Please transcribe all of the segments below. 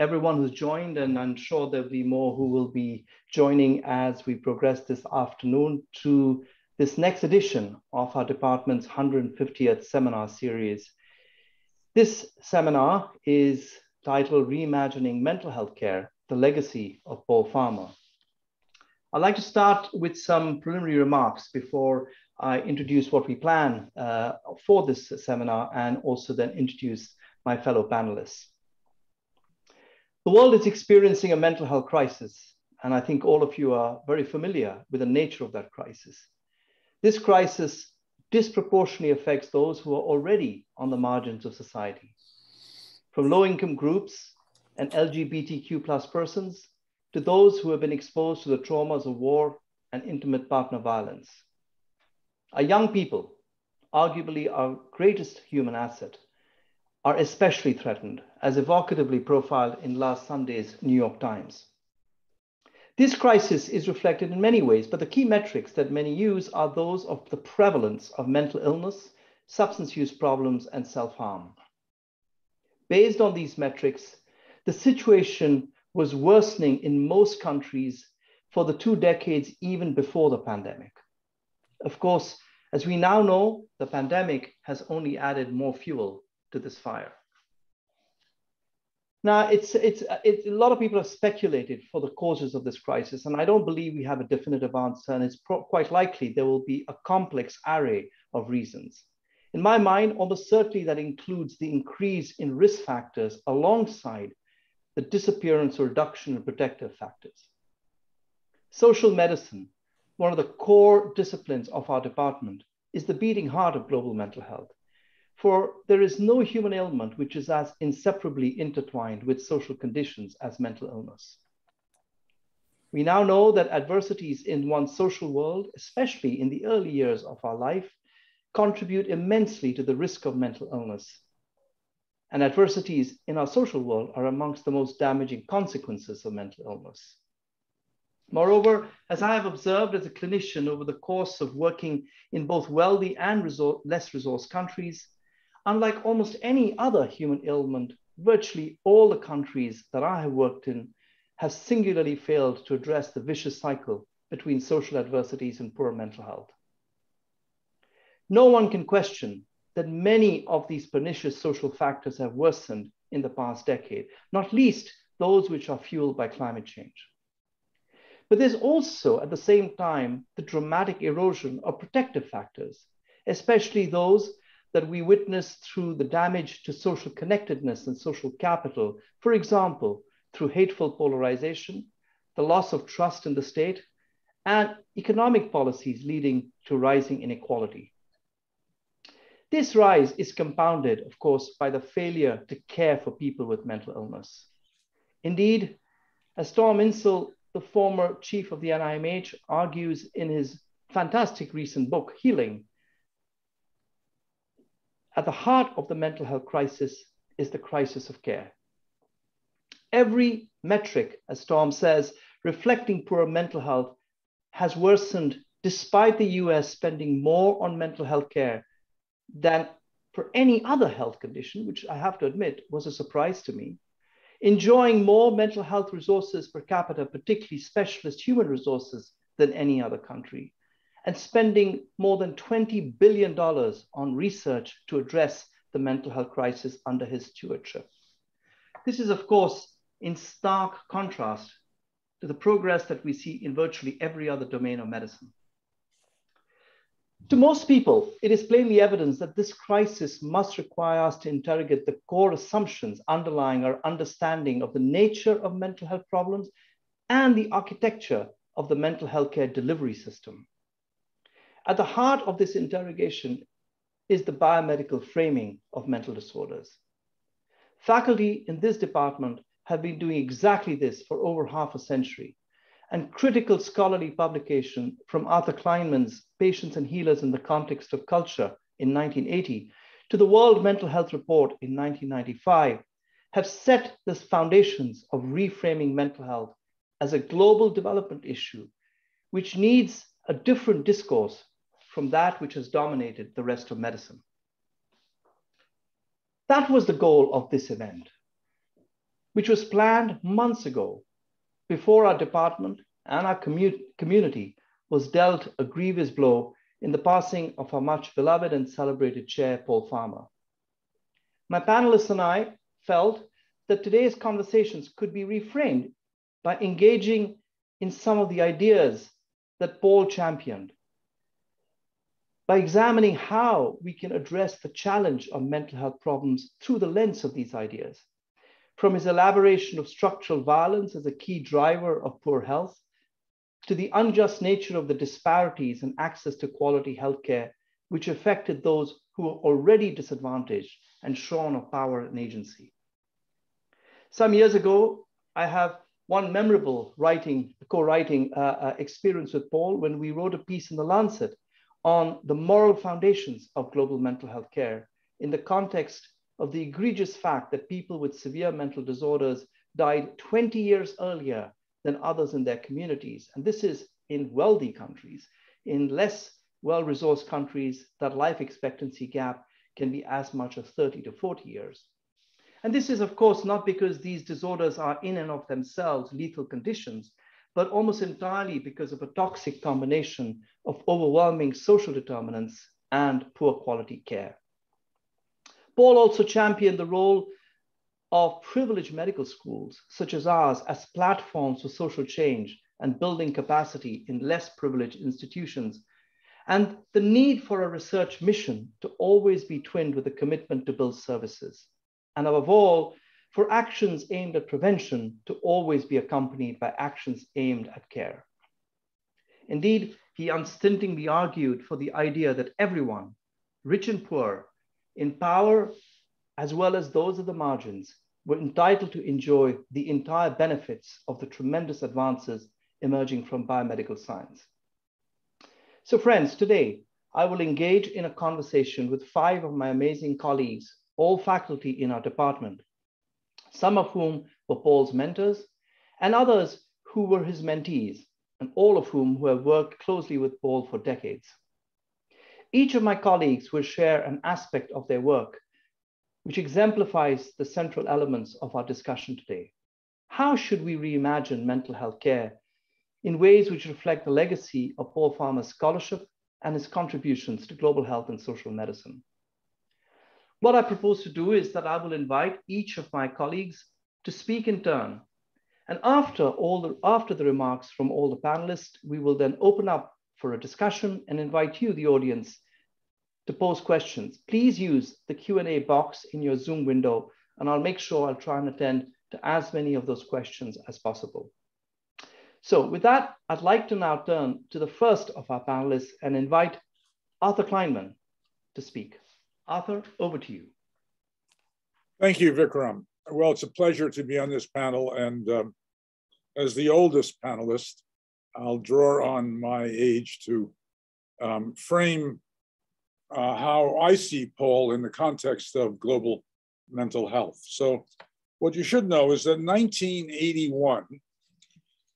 everyone who's joined, and I'm sure there'll be more who will be joining as we progress this afternoon to this next edition of our department's 150th seminar series. This seminar is titled Reimagining Mental Health Care, the Legacy of Paul Farmer. I'd like to start with some preliminary remarks before I introduce what we plan uh, for this seminar and also then introduce my fellow panelists. The world is experiencing a mental health crisis, and I think all of you are very familiar with the nature of that crisis. This crisis disproportionately affects those who are already on the margins of society, from low income groups and LGBTQ persons to those who have been exposed to the traumas of war and intimate partner violence. Our young people, arguably our greatest human asset, are especially threatened, as evocatively profiled in last Sunday's New York Times. This crisis is reflected in many ways, but the key metrics that many use are those of the prevalence of mental illness, substance use problems, and self harm. Based on these metrics, the situation was worsening in most countries for the two decades even before the pandemic. Of course, as we now know, the pandemic has only added more fuel to this fire. Now, it's, it's, it's, a lot of people have speculated for the causes of this crisis, and I don't believe we have a definitive answer, and it's quite likely there will be a complex array of reasons. In my mind, almost certainly that includes the increase in risk factors alongside the disappearance or reduction in protective factors. Social medicine, one of the core disciplines of our department, is the beating heart of global mental health. For there is no human ailment which is as inseparably intertwined with social conditions as mental illness. We now know that adversities in one's social world, especially in the early years of our life, contribute immensely to the risk of mental illness. And adversities in our social world are amongst the most damaging consequences of mental illness. Moreover, as I have observed as a clinician over the course of working in both wealthy and resor less resourced countries, Unlike almost any other human ailment, virtually all the countries that I have worked in have singularly failed to address the vicious cycle between social adversities and poor mental health. No one can question that many of these pernicious social factors have worsened in the past decade, not least those which are fueled by climate change. But there's also, at the same time, the dramatic erosion of protective factors, especially those that we witness through the damage to social connectedness and social capital, for example, through hateful polarization, the loss of trust in the state, and economic policies leading to rising inequality. This rise is compounded, of course, by the failure to care for people with mental illness. Indeed, as Tom Insel, the former chief of the NIMH, argues in his fantastic recent book, Healing, at the heart of the mental health crisis is the crisis of care. Every metric, as Tom says, reflecting poor mental health has worsened despite the US spending more on mental health care than for any other health condition, which I have to admit was a surprise to me. Enjoying more mental health resources per capita, particularly specialist human resources, than any other country and spending more than $20 billion on research to address the mental health crisis under his stewardship. This is, of course, in stark contrast to the progress that we see in virtually every other domain of medicine. To most people, it is plainly evident that this crisis must require us to interrogate the core assumptions underlying our understanding of the nature of mental health problems and the architecture of the mental health care delivery system. At the heart of this interrogation is the biomedical framing of mental disorders. Faculty in this department have been doing exactly this for over half a century, and critical scholarly publication from Arthur Kleinman's Patients and Healers in the Context of Culture in 1980 to the World Mental Health Report in 1995 have set the foundations of reframing mental health as a global development issue, which needs a different discourse from that which has dominated the rest of medicine. That was the goal of this event. which was planned months ago before our department and our commu community was dealt a grievous blow in the passing of our much beloved and celebrated chair, Paul Farmer. My panelists and I felt that today's conversations could be reframed by engaging in some of the ideas that Paul championed, by examining how we can address the challenge of mental health problems through the lens of these ideas. From his elaboration of structural violence as a key driver of poor health, to the unjust nature of the disparities in access to quality healthcare, which affected those who were already disadvantaged and shorn of power and agency. Some years ago, I have one memorable writing, co-writing uh, uh, experience with Paul when we wrote a piece in the Lancet on the moral foundations of global mental health care in the context of the egregious fact that people with severe mental disorders died 20 years earlier than others in their communities. And this is in wealthy countries. In less well-resourced countries, that life expectancy gap can be as much as 30 to 40 years. And this is, of course, not because these disorders are in and of themselves lethal conditions, but almost entirely because of a toxic combination of overwhelming social determinants and poor quality care. Paul also championed the role of privileged medical schools, such as ours, as platforms for social change and building capacity in less privileged institutions, and the need for a research mission to always be twinned with a commitment to build services. And above all, for actions aimed at prevention to always be accompanied by actions aimed at care. Indeed, he unstintingly argued for the idea that everyone, rich and poor, in power as well as those of the margins, were entitled to enjoy the entire benefits of the tremendous advances emerging from biomedical science. So friends, today I will engage in a conversation with five of my amazing colleagues, all faculty in our department, some of whom were Paul's mentors, and others who were his mentees, and all of whom who have worked closely with Paul for decades. Each of my colleagues will share an aspect of their work which exemplifies the central elements of our discussion today. How should we reimagine mental health care in ways which reflect the legacy of Paul Farmer's scholarship and his contributions to global health and social medicine? What I propose to do is that I will invite each of my colleagues to speak in turn. And after, all the, after the remarks from all the panelists, we will then open up for a discussion and invite you, the audience, to pose questions. Please use the Q&A box in your Zoom window, and I'll make sure I'll try and attend to as many of those questions as possible. So with that, I'd like to now turn to the first of our panelists and invite Arthur Kleinman to speak. Arthur, over to you. Thank you, Vikram. Well, it's a pleasure to be on this panel. And um, as the oldest panelist, I'll draw on my age to um, frame uh, how I see Paul in the context of global mental health. So what you should know is that in 1981,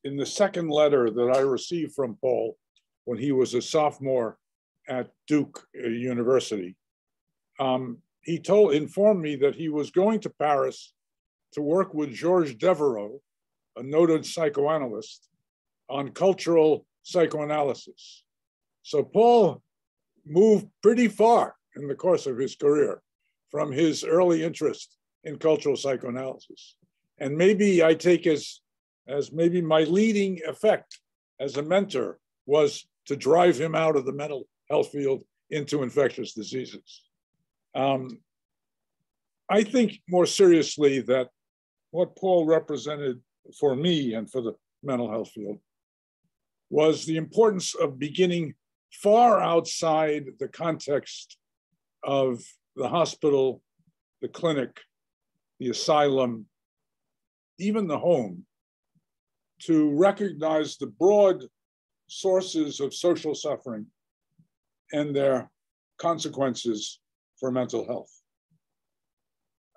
in the second letter that I received from Paul when he was a sophomore at Duke uh, University, um, he told informed me that he was going to Paris to work with Georges Devereux, a noted psychoanalyst, on cultural psychoanalysis. So Paul moved pretty far in the course of his career from his early interest in cultural psychoanalysis. And maybe I take as, as maybe my leading effect as a mentor was to drive him out of the mental health field into infectious diseases. Um, I think more seriously that what Paul represented for me and for the mental health field was the importance of beginning far outside the context of the hospital, the clinic, the asylum, even the home, to recognize the broad sources of social suffering and their consequences for mental health.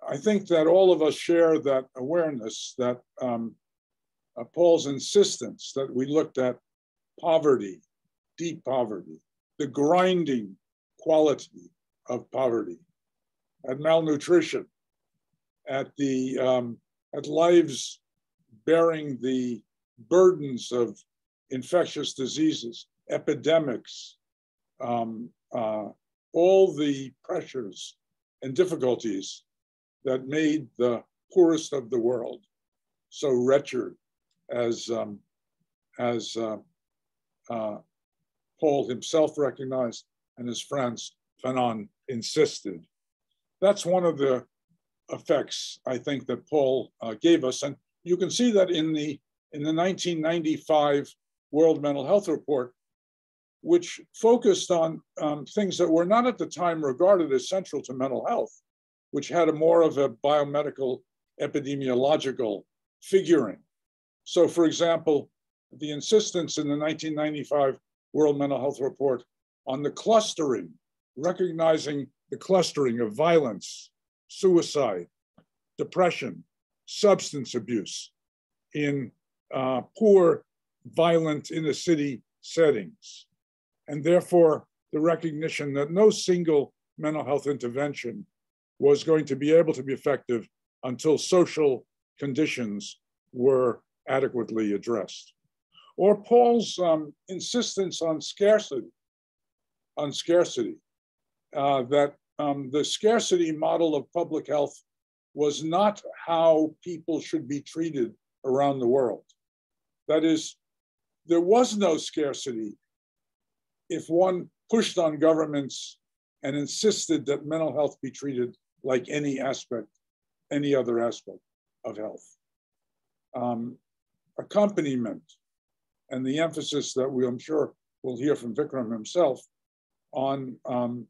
I think that all of us share that awareness that um, uh, Paul's insistence that we looked at poverty, deep poverty, the grinding quality of poverty, at malnutrition, at the um, at lives bearing the burdens of infectious diseases, epidemics, um, uh, all the pressures and difficulties that made the poorest of the world so wretched as, um, as uh, uh, Paul himself recognized and his friends Fanon insisted. That's one of the effects I think that Paul uh, gave us. And you can see that in the, in the 1995 World Mental Health Report, which focused on um, things that were not at the time regarded as central to mental health, which had a more of a biomedical epidemiological figuring. So, for example, the insistence in the 1995 World Mental Health Report on the clustering, recognizing the clustering of violence, suicide, depression, substance abuse in uh, poor, violent inner city settings. And therefore, the recognition that no single mental health intervention was going to be able to be effective until social conditions were adequately addressed. Or Paul's um, insistence on scarcity, on scarcity, uh, that um, the scarcity model of public health was not how people should be treated around the world. That is, there was no scarcity if one pushed on governments and insisted that mental health be treated like any aspect, any other aspect of health. Um, accompaniment and the emphasis that we, I'm sure, will hear from Vikram himself on um,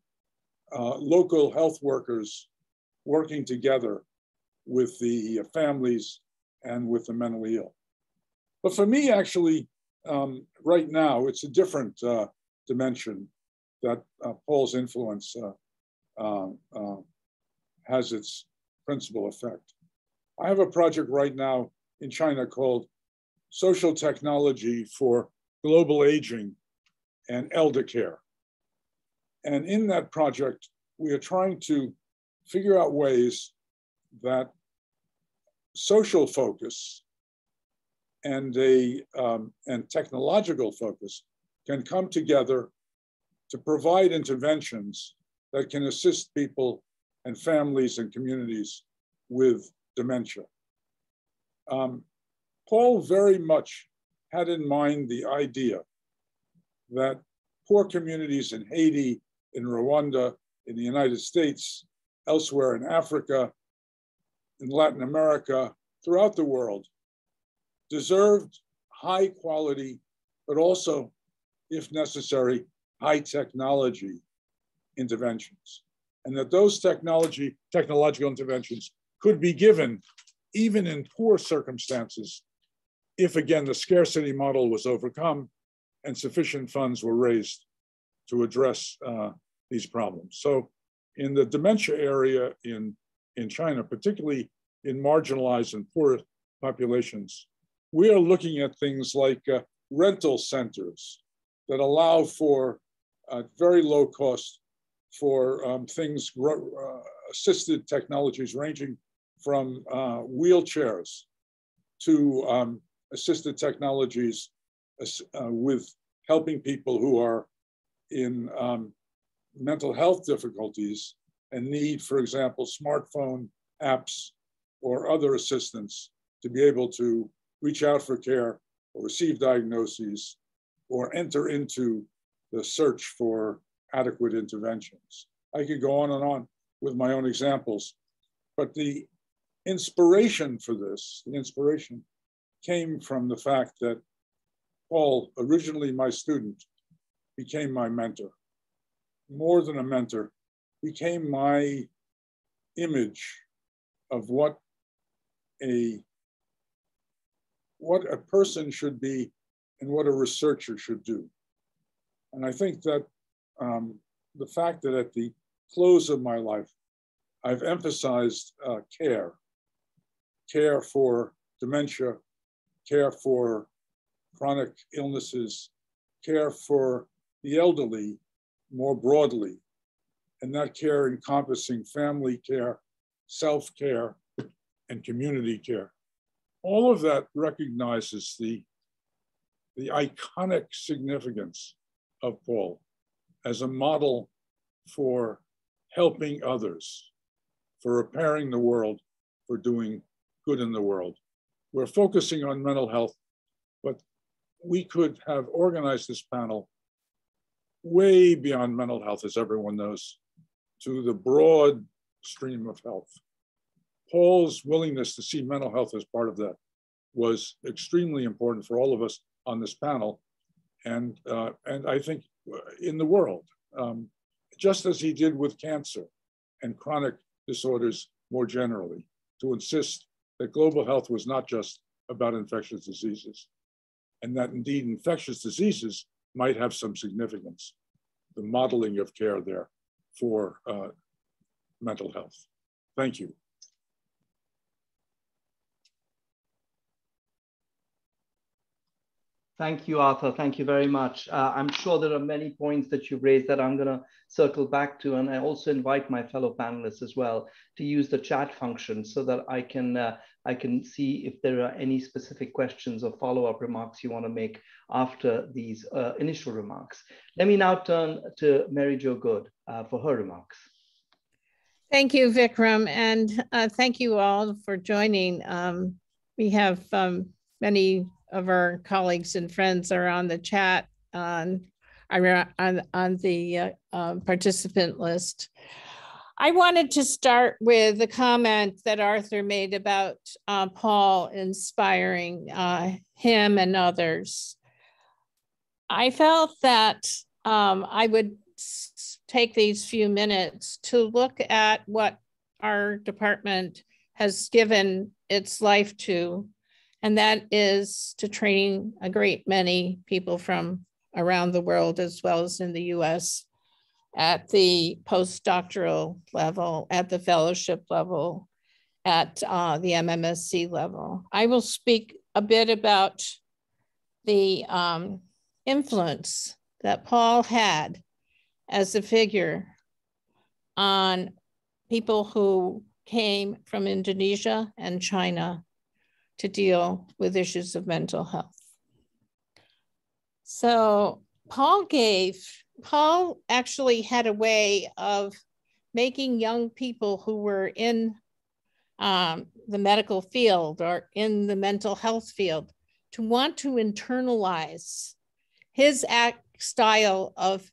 uh, local health workers working together with the families and with the mentally ill. But for me, actually, um, right now, it's a different uh, dimension that uh, Paul's influence uh, uh, uh, has its principal effect. I have a project right now in China called Social Technology for Global Aging and Elder Care. And in that project, we are trying to figure out ways that social focus and a um, and technological focus can come together to provide interventions that can assist people and families and communities with dementia. Um, Paul very much had in mind the idea that poor communities in Haiti, in Rwanda, in the United States, elsewhere in Africa, in Latin America, throughout the world, deserved high quality, but also, if necessary, high technology interventions. And that those technology, technological interventions could be given even in poor circumstances if again the scarcity model was overcome and sufficient funds were raised to address uh, these problems. So in the dementia area in, in China, particularly in marginalized and poor populations, we are looking at things like uh, rental centers that allow for uh, very low cost for um, things, uh, assisted technologies ranging from uh, wheelchairs to um, assisted technologies uh, with helping people who are in um, mental health difficulties and need, for example, smartphone apps or other assistance to be able to reach out for care or receive diagnoses or enter into the search for adequate interventions. I could go on and on with my own examples, but the inspiration for this, the inspiration came from the fact that Paul, originally my student, became my mentor. More than a mentor, became my image of what a what a person should be and what a researcher should do. And I think that um, the fact that at the close of my life, I've emphasized uh, care, care for dementia, care for chronic illnesses, care for the elderly more broadly, and that care encompassing family care, self care, and community care. All of that recognizes the, the iconic significance of Paul as a model for helping others, for repairing the world, for doing good in the world. We're focusing on mental health, but we could have organized this panel way beyond mental health, as everyone knows, to the broad stream of health. Paul's willingness to see mental health as part of that was extremely important for all of us on this panel, and uh, and I think in the world, um, just as he did with cancer and chronic disorders more generally, to insist that global health was not just about infectious diseases, and that indeed infectious diseases might have some significance, the modeling of care there for uh, mental health. Thank you. Thank you, Arthur. Thank you very much. Uh, I'm sure there are many points that you've raised that I'm going to circle back to. And I also invite my fellow panelists as well to use the chat function so that I can, uh, I can see if there are any specific questions or follow-up remarks you want to make after these uh, initial remarks. Let me now turn to Mary Jo Good uh, for her remarks. Thank you, Vikram, and uh, thank you all for joining. Um, we have um, many of our colleagues and friends are on the chat on on, on the uh, uh, participant list. I wanted to start with the comment that Arthur made about uh, Paul inspiring uh, him and others. I felt that um, I would take these few minutes to look at what our department has given its life to and that is to training a great many people from around the world as well as in the US at the postdoctoral level, at the fellowship level, at uh, the MMSc level. I will speak a bit about the um, influence that Paul had as a figure on people who came from Indonesia and China to deal with issues of mental health. So Paul gave, Paul actually had a way of making young people who were in um, the medical field or in the mental health field to want to internalize his act style of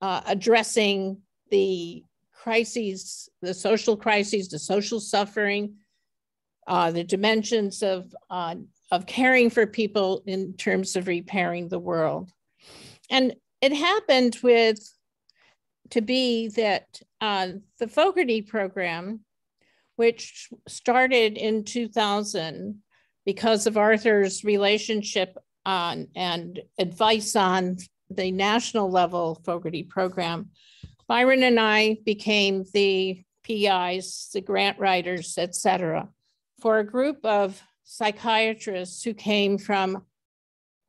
uh, addressing the crises, the social crises, the social suffering, uh, the dimensions of, uh, of caring for people in terms of repairing the world. And it happened with, to be that uh, the Fogarty program, which started in 2000 because of Arthur's relationship on and advice on the national level Fogarty program, Byron and I became the PIs, the grant writers, et cetera for a group of psychiatrists who came from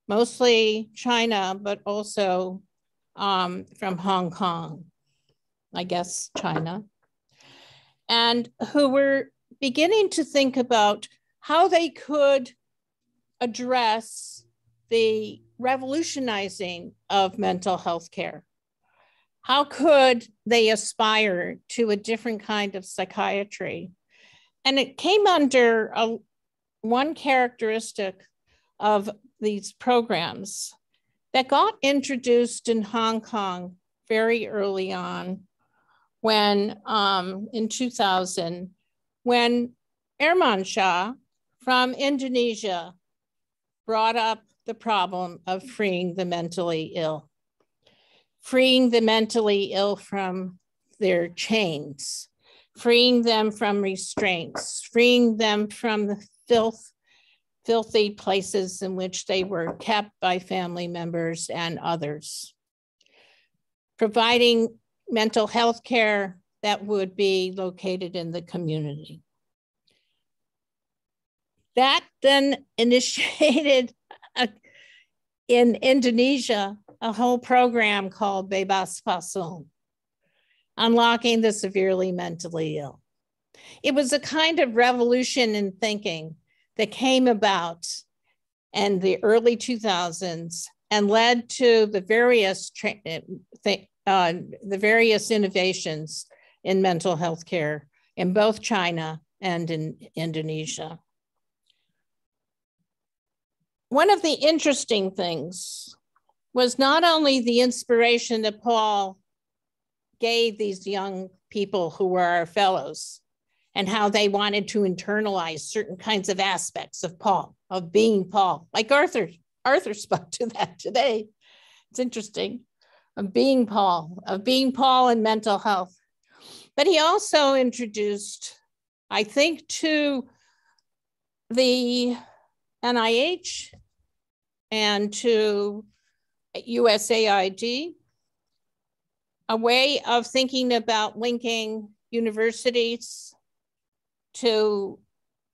mostly China, but also um, from Hong Kong, I guess China, and who were beginning to think about how they could address the revolutionizing of mental health care. How could they aspire to a different kind of psychiatry and it came under a, one characteristic of these programs that got introduced in Hong Kong very early on when um, in 2000, when Irmansyah from Indonesia brought up the problem of freeing the mentally ill, freeing the mentally ill from their chains, freeing them from restraints, freeing them from the filth, filthy places in which they were kept by family members and others, providing mental health care that would be located in the community. That then initiated a, in Indonesia a whole program called Bebas Pasung unlocking the severely mentally ill. It was a kind of revolution in thinking that came about in the early 2000s and led to the various uh, the various innovations in mental health care in both China and in Indonesia. One of the interesting things was not only the inspiration that Paul gave these young people who were our fellows and how they wanted to internalize certain kinds of aspects of Paul, of being Paul, like Arthur. Arthur spoke to that today. It's interesting of being Paul, of being Paul in mental health. But he also introduced, I think, to the NIH and to USAID a way of thinking about linking universities to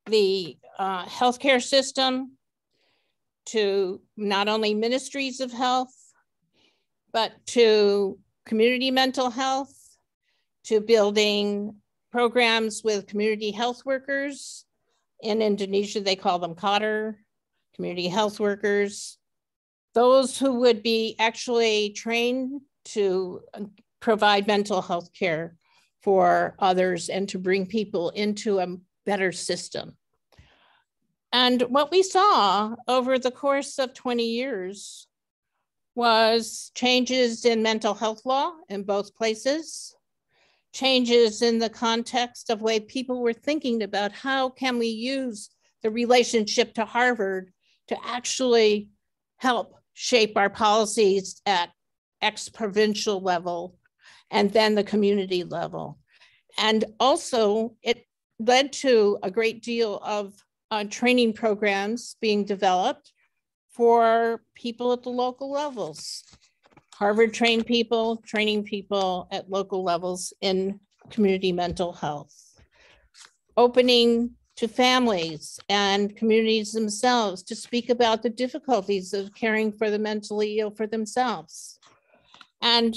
the uh, healthcare system, to not only ministries of health, but to community mental health, to building programs with community health workers. In Indonesia, they call them Kader, community health workers. Those who would be actually trained to provide mental health care for others and to bring people into a better system. And what we saw over the course of 20 years was changes in mental health law in both places, changes in the context of way people were thinking about how can we use the relationship to Harvard to actually help shape our policies at ex provincial level and then the community level. And also, it led to a great deal of uh, training programs being developed for people at the local levels. Harvard trained people, training people at local levels in community mental health. Opening to families and communities themselves to speak about the difficulties of caring for the mentally ill for themselves. And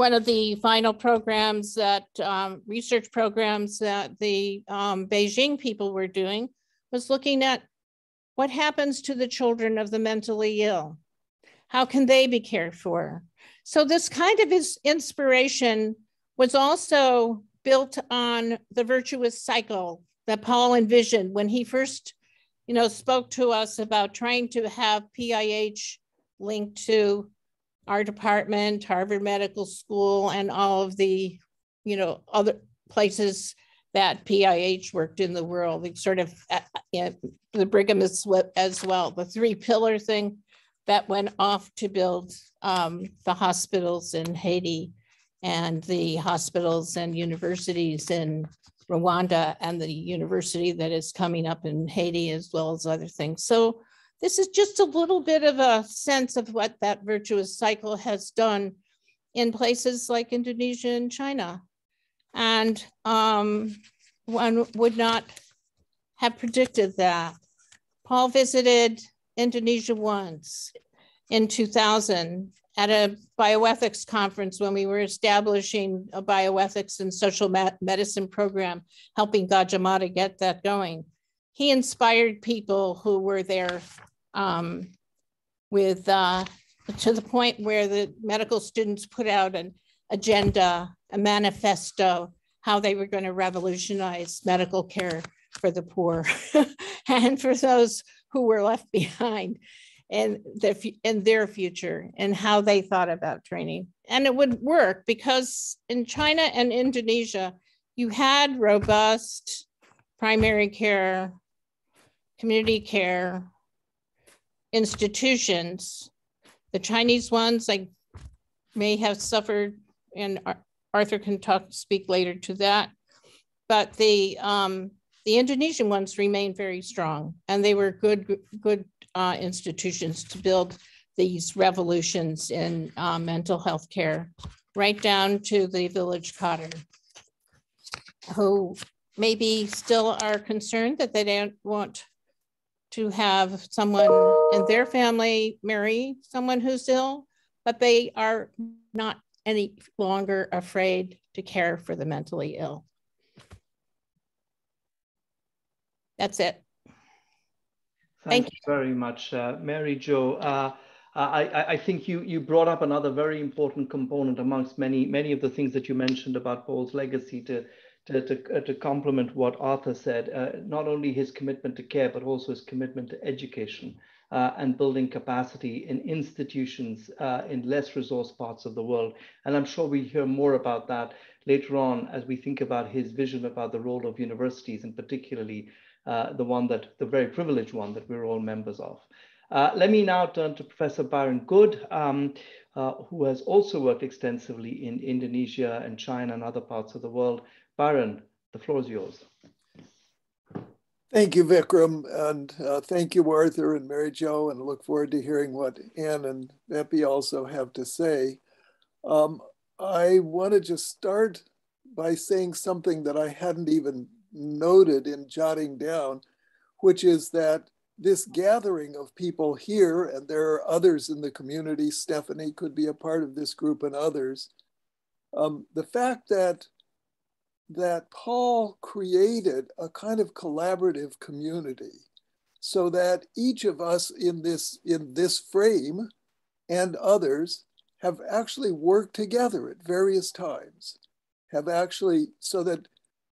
one of the final programs that um, research programs that the um, Beijing people were doing was looking at what happens to the children of the mentally ill? How can they be cared for? So this kind of inspiration was also built on the virtuous cycle that Paul envisioned when he first, you know, spoke to us about trying to have PIH linked to our department, Harvard Medical School, and all of the, you know, other places that PIH worked in the world. They sort of, uh, the Brigham as well, the three pillar thing that went off to build um, the hospitals in Haiti and the hospitals and universities in Rwanda and the university that is coming up in Haiti as well as other things. So this is just a little bit of a sense of what that virtuous cycle has done in places like Indonesia and China. And um, one would not have predicted that. Paul visited Indonesia once in 2000 at a bioethics conference when we were establishing a bioethics and social medicine program, helping Gadjah Mada get that going. He inspired people who were there um, with uh, to the point where the medical students put out an agenda, a manifesto, how they were going to revolutionize medical care for the poor and for those who were left behind and their, in their future and how they thought about training. And it would work because in China and Indonesia, you had robust primary care, community care, institutions. The Chinese ones like may have suffered, and Arthur can talk speak later to that. But the um, the Indonesian ones remain very strong, and they were good good uh, institutions to build these revolutions in uh, mental health care, right down to the village Kader, who maybe still are concerned that they don't want to have someone in their family marry someone who's ill, but they are not any longer afraid to care for the mentally ill. That's it. Thank, Thank you very much, uh, Mary Jo. Uh, I, I, think you, you brought up another very important component amongst many many of the things that you mentioned about Paul's legacy to to, to, uh, to complement what Arthur said, uh, not only his commitment to care, but also his commitment to education uh, and building capacity in institutions uh, in less resource parts of the world. And I'm sure we hear more about that later on as we think about his vision about the role of universities and particularly uh, the one that, the very privileged one that we're all members of. Let me now turn to Professor Byron Good, um, uh, who has also worked extensively in Indonesia and China and other parts of the world. Byron, the floor is yours. Thank you, Vikram, and uh, thank you, Arthur and Mary Jo, and look forward to hearing what Anne and Bepi also have to say. Um, I want to just start by saying something that I hadn't even noted in jotting down, which is that this gathering of people here, and there are others in the community, Stephanie could be a part of this group and others, um, the fact that that Paul created a kind of collaborative community so that each of us in this in this frame and others have actually worked together at various times have actually so that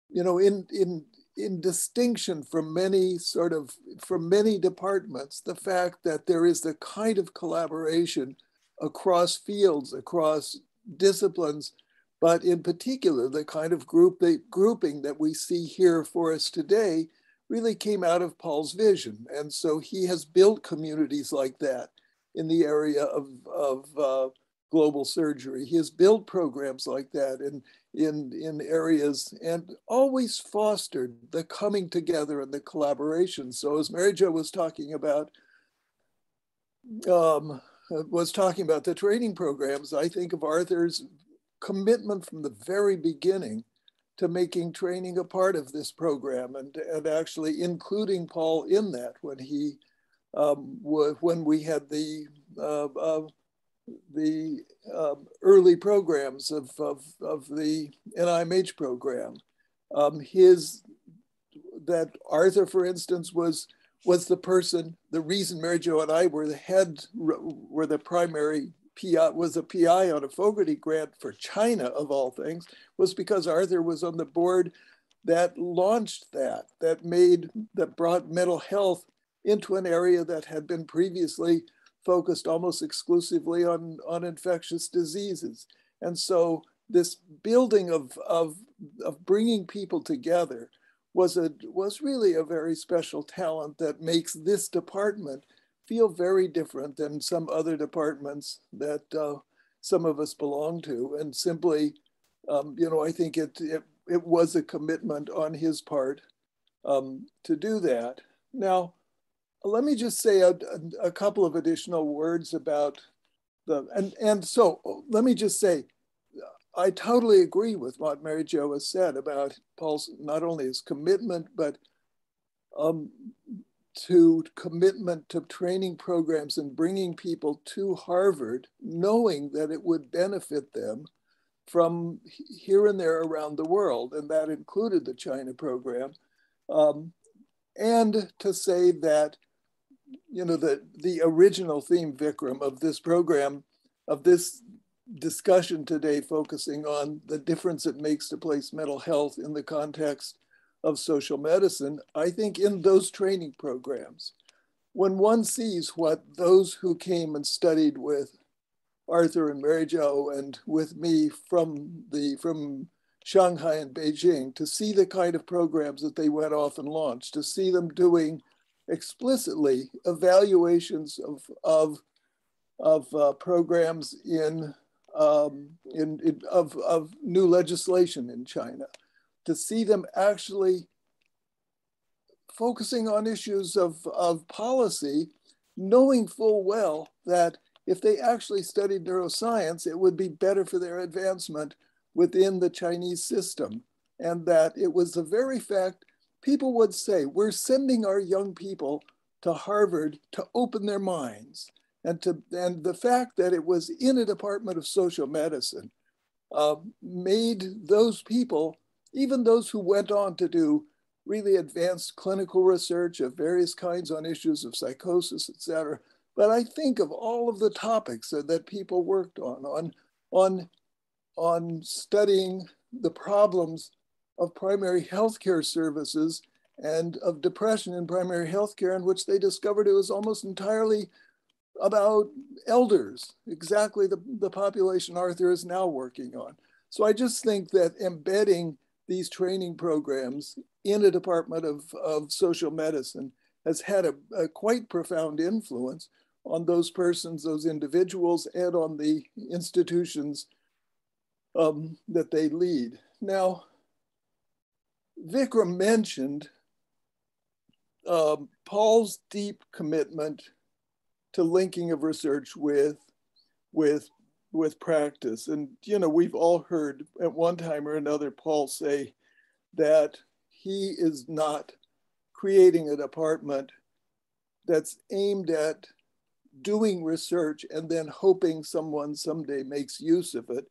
you know in in in distinction from many sort of from many departments the fact that there is the kind of collaboration across fields across disciplines but in particular, the kind of group grouping that we see here for us today really came out of Paul's vision. And so he has built communities like that in the area of, of uh, global surgery. He has built programs like that in, in, in areas and always fostered the coming together and the collaboration. So as Mary Jo was talking about, um, was talking about the training programs, I think of Arthur's commitment from the very beginning to making training a part of this program and, and actually including Paul in that when he um, when we had the uh, uh, the uh, early programs of, of, of, the NIMH program. Um, his that Arthur, for instance, was was the person, the reason Mary Jo and I were the head, were the primary PI, was a PI on a Fogarty grant for China, of all things, was because Arthur was on the board that launched that, that made, that brought mental health into an area that had been previously focused almost exclusively on, on infectious diseases. And so this building of, of, of bringing people together was, a, was really a very special talent that makes this department feel very different than some other departments that uh, some of us belong to. And simply, um, you know, I think it, it, it, was a commitment on his part um, to do that. Now, let me just say a, a, couple of additional words about the, and, and so let me just say, I totally agree with what Mary Jo has said about Paul's, not only his commitment, but um, to commitment to training programs and bringing people to Harvard, knowing that it would benefit them from here and there around the world, and that included the China program. Um, and to say that, you know, the, the original theme, Vikram, of this program, of this discussion today, focusing on the difference it makes to place mental health in the context of social medicine, I think in those training programs, when one sees what those who came and studied with Arthur and Mary Jo and with me from the from Shanghai and Beijing to see the kind of programs that they went off and launched, to see them doing explicitly evaluations of of of uh, programs in um, in, in of of new legislation in China, to see them actually focusing on issues of, of policy, knowing full well that if they actually studied neuroscience, it would be better for their advancement within the Chinese system. And that it was the very fact people would say, we're sending our young people to Harvard to open their minds. And, to, and the fact that it was in a department of social medicine uh, made those people even those who went on to do really advanced clinical research of various kinds on issues of psychosis, et cetera. But I think of all of the topics that, people worked on, on, on, on studying the problems of primary healthcare services and of depression in primary healthcare, in which they discovered it was almost entirely about elders, exactly the, the population Arthur is now working on. So I just think that embedding these training programs in a department of, of social medicine has had a, a quite profound influence on those persons, those individuals, and on the institutions um, that they lead. Now, Vikram mentioned um, Paul's deep commitment to linking of research with, with, with practice. And, you know, we've all heard at one time or another Paul say that he is not creating a department that's aimed at doing research and then hoping someone someday makes use of it,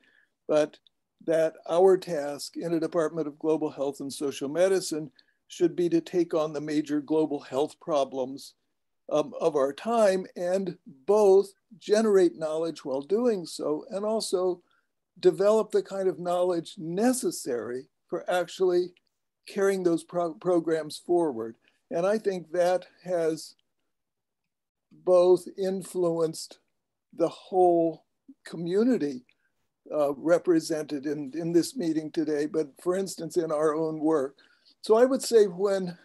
but that our task in a Department of Global Health and Social Medicine should be to take on the major global health problems um, of our time and both generate knowledge while doing so and also develop the kind of knowledge necessary for actually carrying those pro programs forward. And I think that has both influenced the whole community uh, represented in, in this meeting today, but for instance, in our own work. So I would say when,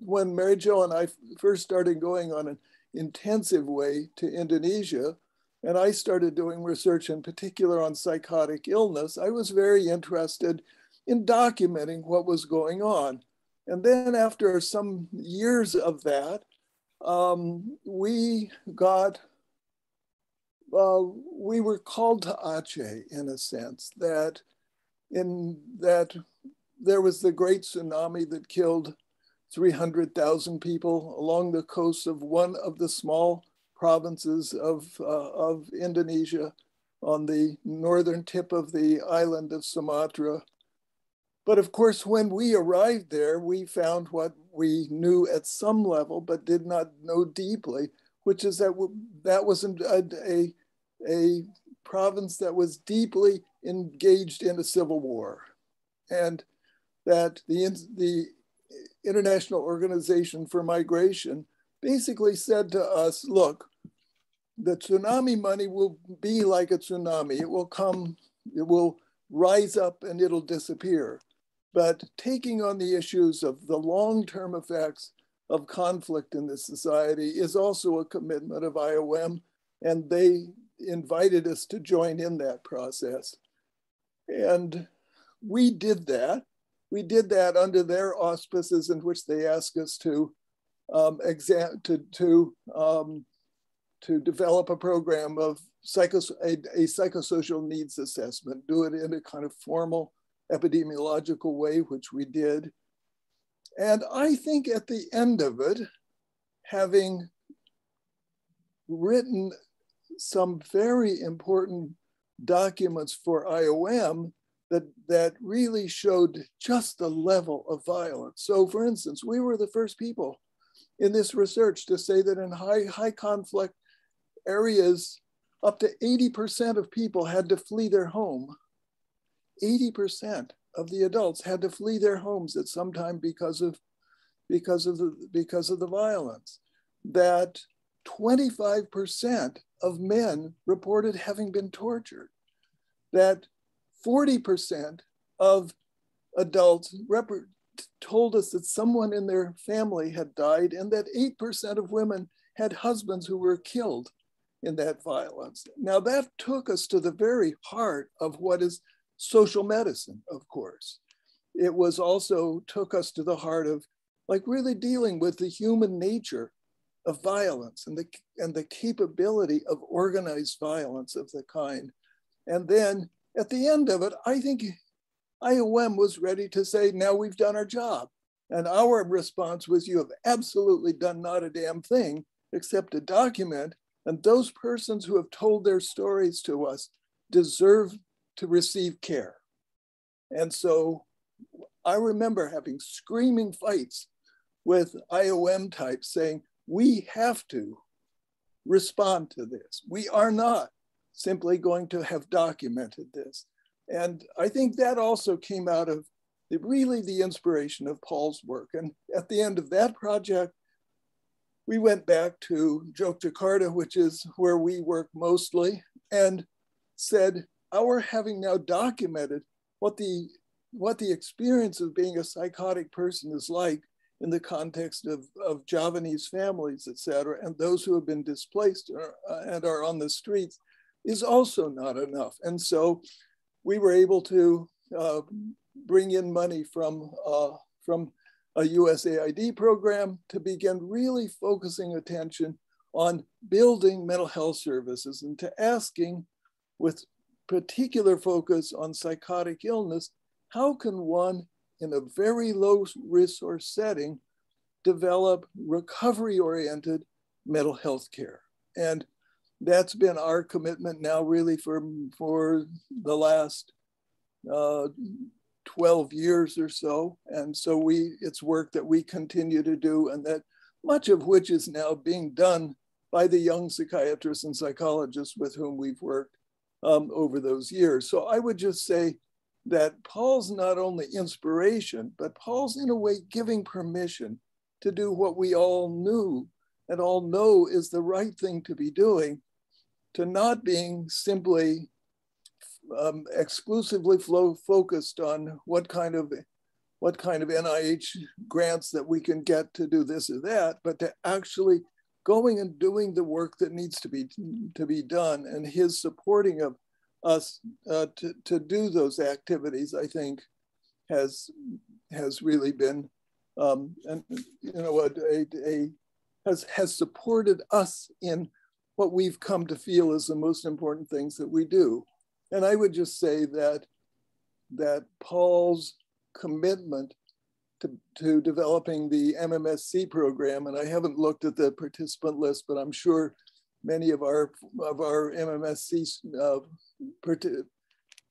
when Mary Jo and I first started going on an intensive way to Indonesia, and I started doing research in particular on psychotic illness, I was very interested in documenting what was going on. And then after some years of that, um, we got, uh, we were called to Aceh in a sense that in that there was the great tsunami that killed 300,000 people along the coast of one of the small provinces of, uh, of Indonesia on the northern tip of the island of Sumatra. But of course, when we arrived there, we found what we knew at some level, but did not know deeply, which is that that was a, a, a province that was deeply engaged in a civil war. And that the, the International Organization for Migration basically said to us, look, the tsunami money will be like a tsunami. It will come, it will rise up and it'll disappear. But taking on the issues of the long-term effects of conflict in this society is also a commitment of IOM, and they invited us to join in that process. And we did that we did that under their auspices in which they asked us to um, exam to to um, to develop a program of a, a, psychosocial needs assessment, do it in a kind of formal epidemiological way, which we did. And I think at the end of it, having written some very important documents for IOM, that, that really showed just the level of violence. So for instance, we were the first people in this research to say that in high, high conflict areas, up to 80% of people had to flee their home. 80% of the adults had to flee their homes at some time because of, because of, the, because of the violence. That 25% of men reported having been tortured. That 40% of adults told us that someone in their family had died, and that 8% of women had husbands who were killed in that violence. Now, that took us to the very heart of what is social medicine, of course. It was also took us to the heart of like really dealing with the human nature of violence and the, and the capability of organized violence of the kind. And then at the end of it, I think IOM was ready to say, now we've done our job. And our response was, you have absolutely done not a damn thing except to document. And those persons who have told their stories to us deserve to receive care. And so I remember having screaming fights with IOM types saying, we have to respond to this. We are not simply going to have documented this. And I think that also came out of the, really the inspiration of Paul's work. And at the end of that project, we went back to Jogjakarta, which is where we work mostly, and said, our having now documented what the what the experience of being a psychotic person is like in the context of, of Javanese families, et cetera, and those who have been displaced are, uh, and are on the streets is also not enough. And so we were able to uh, bring in money from, uh, from a USAID program to begin really focusing attention on building mental health services and to asking with particular focus on psychotic illness, how can one in a very low resource setting develop recovery oriented mental health care? And that's been our commitment now really for, for the last uh, 12 years or so. And so we, it's work that we continue to do and that much of which is now being done by the young psychiatrists and psychologists with whom we've worked um, over those years. So I would just say that Paul's not only inspiration, but Paul's in a way giving permission to do what we all knew and all know is the right thing to be doing, to not being simply um, exclusively flow focused on what kind of what kind of NIH grants that we can get to do this or that, but to actually going and doing the work that needs to be to be done, and his supporting of us uh, to to do those activities, I think, has has really been, um, and you know, a, a, a has has supported us in what we've come to feel is the most important things that we do. And I would just say that that Paul's commitment to, to developing the MMSC program, and I haven't looked at the participant list, but I'm sure many of our of our MMSC uh,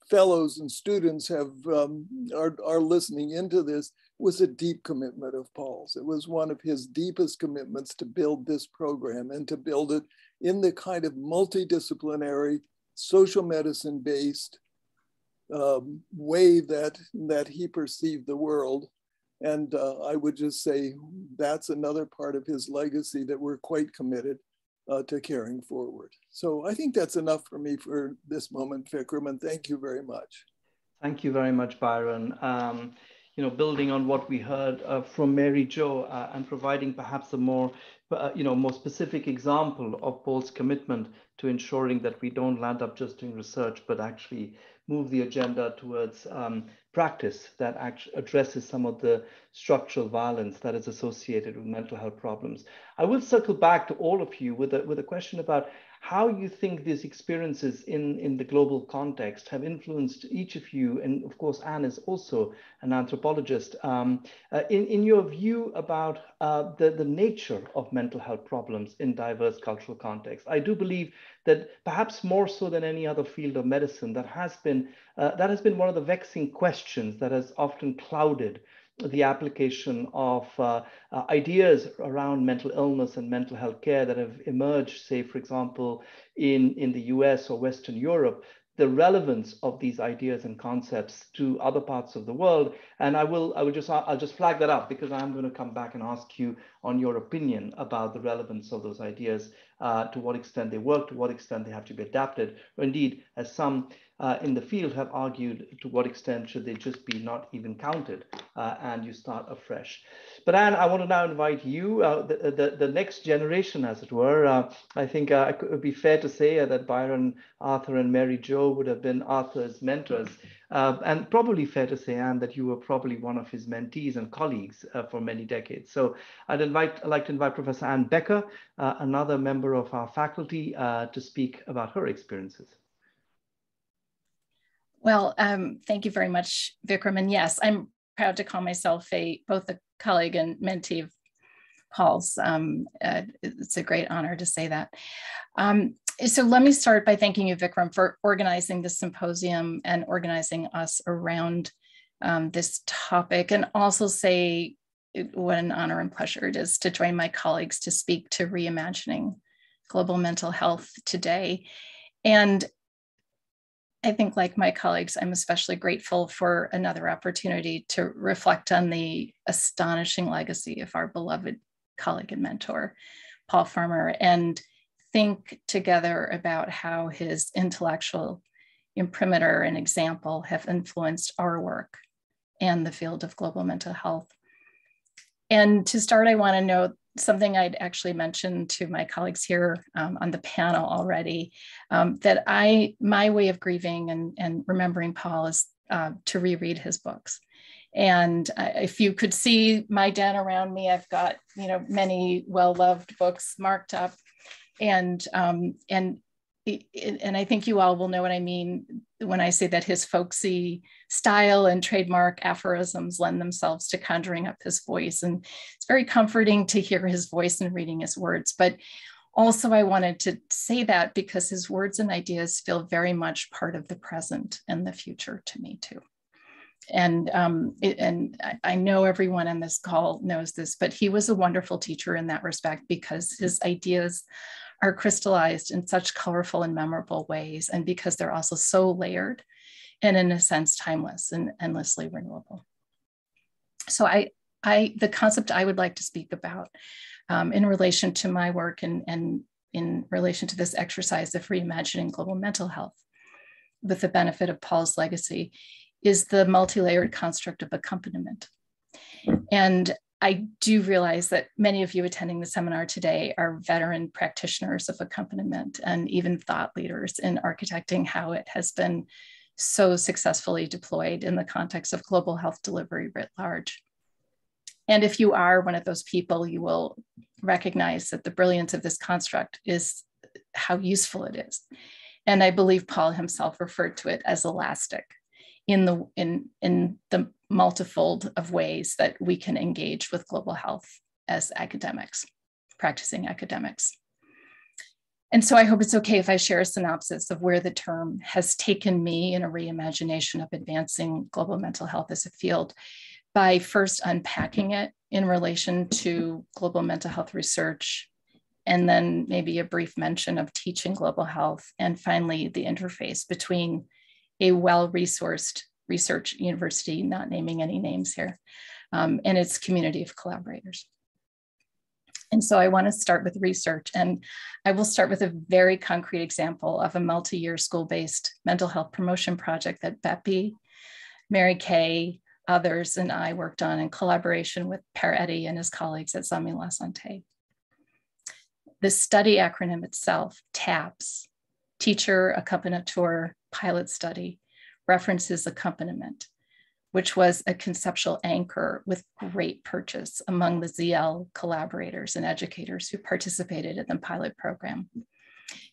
fellows and students have um, are, are listening into this was a deep commitment of Paul's. It was one of his deepest commitments to build this program and to build it in the kind of multidisciplinary social medicine based um, way that that he perceived the world. And uh, i would just say that's another part of his legacy that we're quite committed uh, to carrying forward. So i think that's enough for me for this moment vikram and thank you very much. Thank you very much byron. Um, you know, building on what we heard uh, from Mary Jo uh, and providing perhaps a more, uh, you know, more specific example of Paul's commitment to ensuring that we don't land up just doing research, but actually move the agenda towards um, practice that actually addresses some of the structural violence that is associated with mental health problems. I will circle back to all of you with a, with a question about how you think these experiences in, in the global context have influenced each of you. And of course, Anne is also an anthropologist. Um, uh, in, in your view about uh, the, the nature of mental health problems in diverse cultural contexts, I do believe that perhaps more so than any other field of medicine, that has been, uh, that has been one of the vexing questions that has often clouded the application of uh, uh, ideas around mental illness and mental health care that have emerged, say, for example, in, in the US or Western Europe, the relevance of these ideas and concepts to other parts of the world. And I will, I will just, I'll just flag that up because I'm going to come back and ask you on your opinion about the relevance of those ideas, uh, to what extent they work, to what extent they have to be adapted, or indeed, as some uh, in the field have argued to what extent should they just be not even counted uh, and you start afresh. But Anne, I want to now invite you, uh, the, the, the, next generation, as it were. Uh, I think uh, it would be fair to say that Byron, Arthur, and Mary Jo would have been Arthur's mentors. Uh, and probably fair to say, Anne, that you were probably one of his mentees and colleagues for many decades. So I'd invite, I'd like to invite Professor Anne Becker, another member of our faculty, to speak about her experiences. Well, um, thank you very much, Vikram. And yes, I'm proud to call myself a both a colleague and mentee of Paul's. Um, uh, it's a great honor to say that. Um, so let me start by thanking you, Vikram, for organizing this symposium and organizing us around um, this topic and also say what an honor and pleasure it is to join my colleagues to speak to reimagining global mental health today. And I think, like my colleagues, I'm especially grateful for another opportunity to reflect on the astonishing legacy of our beloved colleague and mentor, Paul Farmer, and think together about how his intellectual imprimatur and example have influenced our work and the field of global mental health. And to start, I want to note something I'd actually mentioned to my colleagues here um, on the panel already, um, that I, my way of grieving and, and remembering Paul is uh, to reread his books. And if you could see my den around me, I've got, you know, many well-loved books marked up and, um, and and I think you all will know what I mean when I say that his folksy style and trademark aphorisms lend themselves to conjuring up his voice. And it's very comforting to hear his voice and reading his words. But also, I wanted to say that because his words and ideas feel very much part of the present and the future to me, too. And um, it, and I know everyone on this call knows this, but he was a wonderful teacher in that respect because his ideas are crystallized in such colorful and memorable ways, and because they're also so layered and in a sense timeless and endlessly renewable. So I, I the concept I would like to speak about um, in relation to my work and, and in relation to this exercise of reimagining global mental health with the benefit of Paul's legacy is the multi-layered construct of accompaniment. And I do realize that many of you attending the seminar today are veteran practitioners of accompaniment and even thought leaders in architecting how it has been so successfully deployed in the context of global health delivery writ large. And if you are one of those people, you will recognize that the brilliance of this construct is how useful it is. And I believe Paul himself referred to it as elastic in the in in the multifold of ways that we can engage with global health as academics, practicing academics. And so I hope it's okay if I share a synopsis of where the term has taken me in a reimagination of advancing global mental health as a field by first unpacking it in relation to global mental health research, and then maybe a brief mention of teaching global health, and finally the interface between a well-resourced research university, not naming any names here, um, and its community of collaborators. And so I want to start with research, and I will start with a very concrete example of a multi-year school-based mental health promotion project that Bepi, Mary Kay, others, and I worked on in collaboration with Père Eddy and his colleagues at Zanmi Lasante. The study acronym itself, TAPS, Teacher Accompagnateur Pilot Study, references accompaniment, which was a conceptual anchor with great purchase among the ZL collaborators and educators who participated in the pilot program.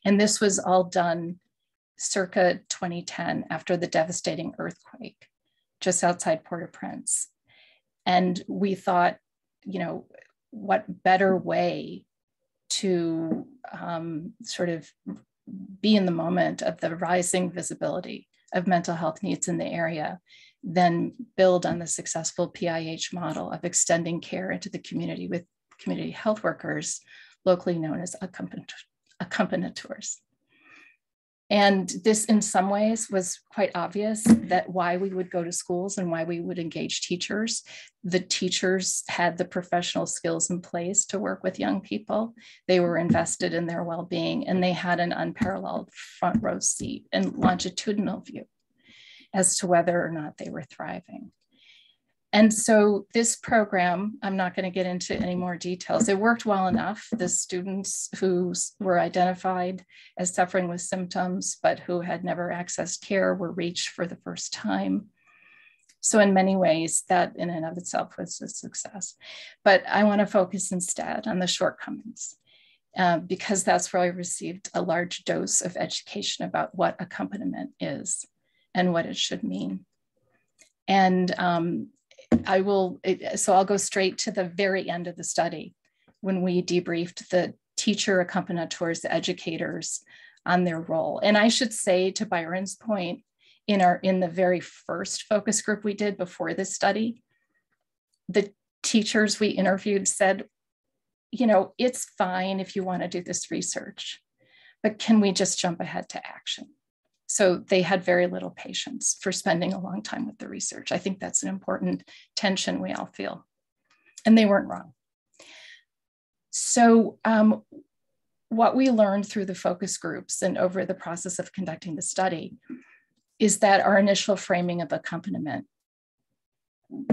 And this was all done circa 2010 after the devastating earthquake just outside Port-au-Prince. And we thought, you know, what better way to um, sort of be in the moment of the rising visibility of mental health needs in the area, then build on the successful PIH model of extending care into the community with community health workers, locally known as accompagnateurs. And this, in some ways, was quite obvious that why we would go to schools and why we would engage teachers. The teachers had the professional skills in place to work with young people. They were invested in their well being and they had an unparalleled front row seat and longitudinal view as to whether or not they were thriving. And so this program, I'm not going to get into any more details. It worked well enough. The students who were identified as suffering with symptoms, but who had never accessed care were reached for the first time. So in many ways, that in and of itself was a success. But I want to focus instead on the shortcomings. Uh, because that's where I received a large dose of education about what accompaniment is and what it should mean. And um, I will, so I'll go straight to the very end of the study when we debriefed the teacher accompagnateurs, the educators on their role. And I should say to Byron's point, in our in the very first focus group we did before this study, the teachers we interviewed said, you know, it's fine if you want to do this research, but can we just jump ahead to action? So they had very little patience for spending a long time with the research. I think that's an important tension we all feel. And they weren't wrong. So um, what we learned through the focus groups and over the process of conducting the study is that our initial framing of accompaniment,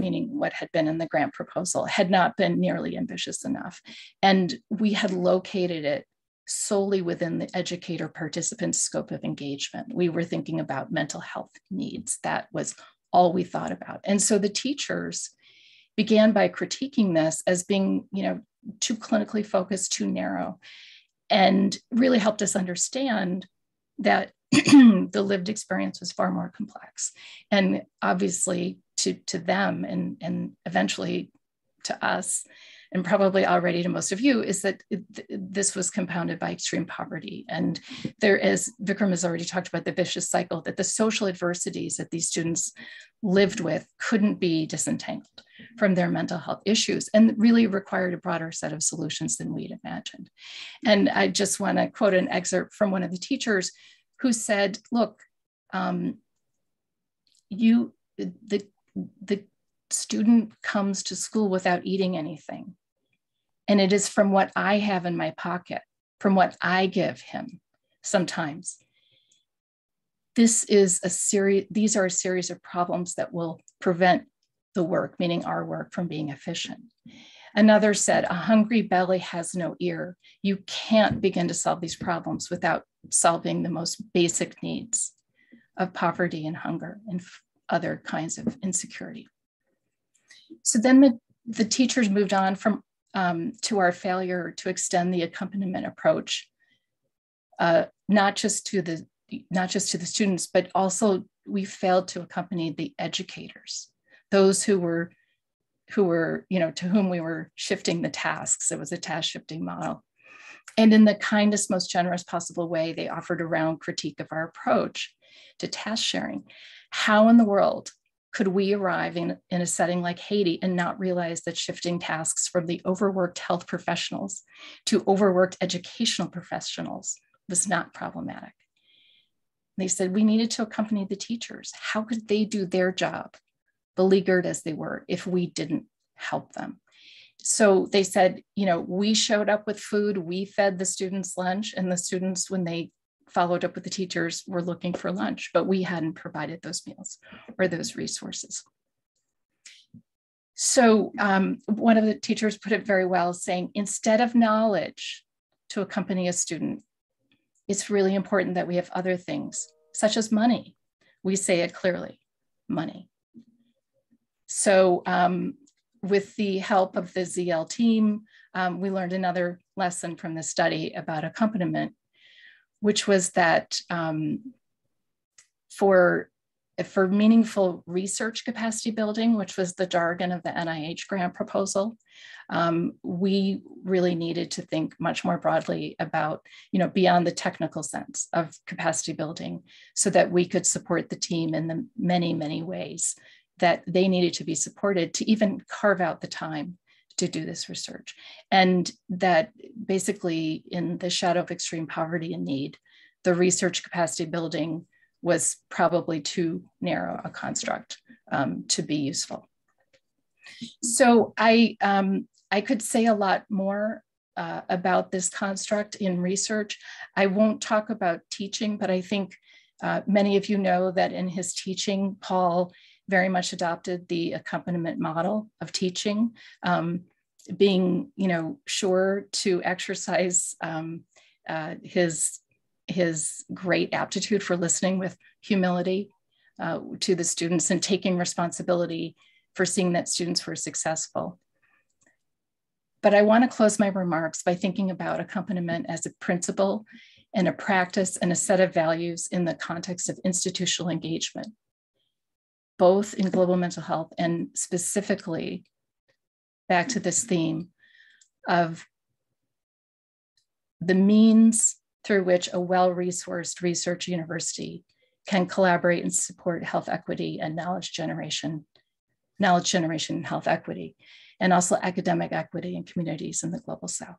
meaning what had been in the grant proposal, had not been nearly ambitious enough. And we had located it solely within the educator participant scope of engagement. We were thinking about mental health needs. That was all we thought about. And so the teachers began by critiquing this as being, you know, too clinically focused, too narrow, and really helped us understand that the lived experience was far more complex. And obviously to, to them and, and eventually to us, and probably already to most of you, is that it, this was compounded by extreme poverty. And there is, Vikram has already talked about the vicious cycle that the social adversities that these students lived with couldn't be disentangled from their mental health issues and really required a broader set of solutions than we'd imagined. And I just want to quote an excerpt from one of the teachers who said, look, um, you, the, the student comes to school without eating anything. And it is from what I have in my pocket, from what I give him sometimes. This is a series, these are a series of problems that will prevent the work, meaning our work, from being efficient. Another said, a hungry belly has no ear. You can't begin to solve these problems without solving the most basic needs of poverty and hunger and other kinds of insecurity. So then the, the teachers moved on from um, to our failure to extend the accompaniment approach, uh, not just to the not just to the students, but also we failed to accompany the educators, those who were who were you know to whom we were shifting the tasks. It was a task shifting model. And in the kindest, most generous possible way, they offered a round critique of our approach to task sharing. How in the world could we arrive in, in a setting like Haiti and not realize that shifting tasks from the overworked health professionals to overworked educational professionals was not problematic? They said we needed to accompany the teachers. How could they do their job, beleaguered as they were, if we didn't help them? So they said, you know, we showed up with food, we fed the students lunch, and the students, when they followed up with the teachers were looking for lunch, but we hadn't provided those meals or those resources. So um, one of the teachers put it very well, saying, instead of knowledge to accompany a student, it's really important that we have other things, such as money. We say it clearly, money. So um, with the help of the ZL team, um, we learned another lesson from the study about accompaniment which was that um, for for meaningful research capacity building, which was the jargon of the NIH grant proposal, um, we really needed to think much more broadly about, you know, beyond the technical sense of capacity building so that we could support the team in the many, many ways that they needed to be supported to even carve out the time to do this research. And that basically, in the shadow of extreme poverty and need, the research capacity building was probably too narrow a construct um, to be useful. So I, um, I could say a lot more uh, about this construct in research. I won't talk about teaching, but I think uh, many of you know that in his teaching, Paul very much adopted the accompaniment model of teaching, um, being you know sure to exercise um, uh, his his great aptitude for listening with humility uh, to the students and taking responsibility for seeing that students were successful. But I want to close my remarks by thinking about accompaniment as a principle and a practice and a set of values in the context of institutional engagement both in global mental health and specifically back to this theme of the means through which a well resourced research university can collaborate and support health equity and knowledge generation, knowledge generation and health equity, and also academic equity in communities in the global south.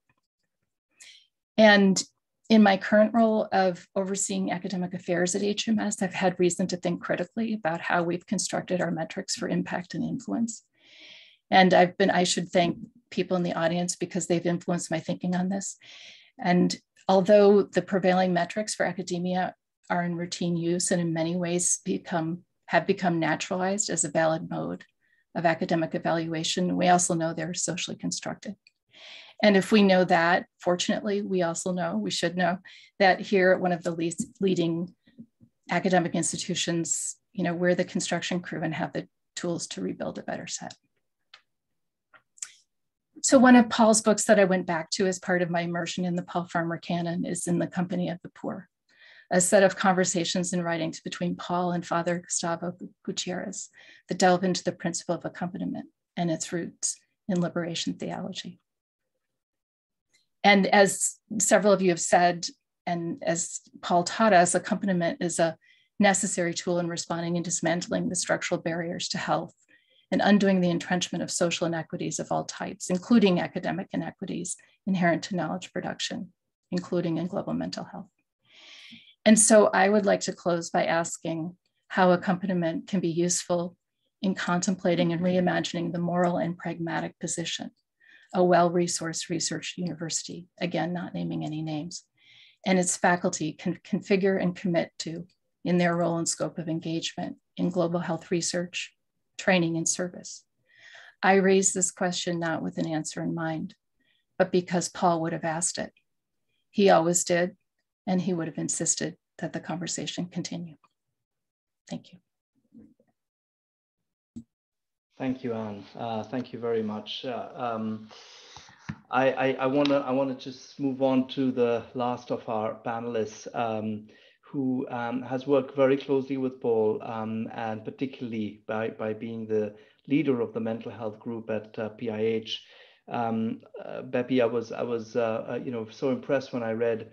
And in my current role of overseeing academic affairs at HMS, I've had reason to think critically about how we've constructed our metrics for impact and influence. And I've been, I should thank people in the audience because they've influenced my thinking on this. And although the prevailing metrics for academia are in routine use and in many ways become have become naturalized as a valid mode of academic evaluation, we also know they're socially constructed. And if we know that, fortunately, we also know, we should know that here at one of the least leading academic institutions, you know, we're the construction crew and have the tools to rebuild a better set. So one of Paul's books that I went back to as part of my immersion in the Paul Farmer canon is In the Company of the Poor, a set of conversations and writings between Paul and Father Gustavo Gutierrez that delve into the principle of accompaniment and its roots in liberation theology. And as several of you have said, and as Paul taught us, accompaniment is a necessary tool in responding and dismantling the structural barriers to health and undoing the entrenchment of social inequities of all types, including academic inequities inherent to knowledge production, including in global mental health. And so I would like to close by asking how accompaniment can be useful in contemplating and reimagining the moral and pragmatic position a well-resourced research university, again, not naming any names, and its faculty can configure and commit to in their role and scope of engagement in global health research, training, and service. I raise this question not with an answer in mind, but because Paul would have asked it. He always did, and he would have insisted that the conversation continue. Thank you. Thank you, Anne. Uh, thank you very much. Uh, um, I, I, I want to I want to just move on to the last of our panelists, um, who um, has worked very closely with Paul, um, and particularly by by being the leader of the mental health group at uh, PIH. Um, uh, I was I was uh, uh, you know so impressed when I read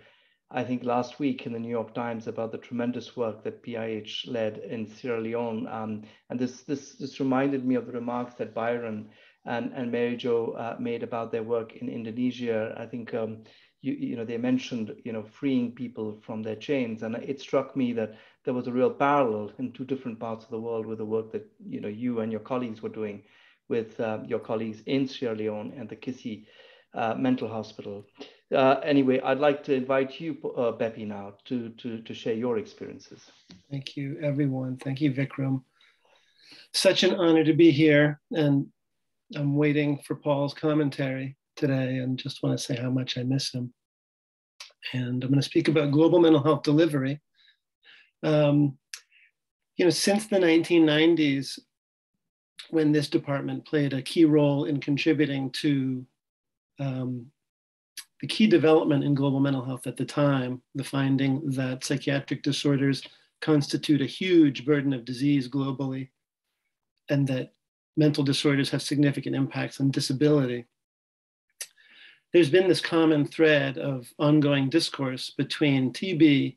I think last week in the New York Times about the tremendous work that PIH led in Sierra Leone. Um, and this, this, this reminded me of the remarks that Byron and, and Mary Jo uh, made about their work in Indonesia. I think, um, you, you know, they mentioned, you know, freeing people from their chains. And it struck me that there was a real parallel in two different parts of the world with the work that, you know, you and your colleagues were doing with uh, your colleagues in Sierra Leone and the Kissy uh, Mental Hospital. Uh, anyway, I'd like to invite you, uh, Bepi, now to, to, to share your experiences. Thank you, everyone. Thank you, Vikram. Such an honor to be here. And I'm waiting for Paul's commentary today and just want to say how much I miss him. And I'm going to speak about global mental health delivery. Um, you know, since the 1990s, when this department played a key role in contributing to um, the key development in global mental health at the time, the finding that psychiatric disorders constitute a huge burden of disease globally, and that mental disorders have significant impacts on disability. There's been this common thread of ongoing discourse between TB,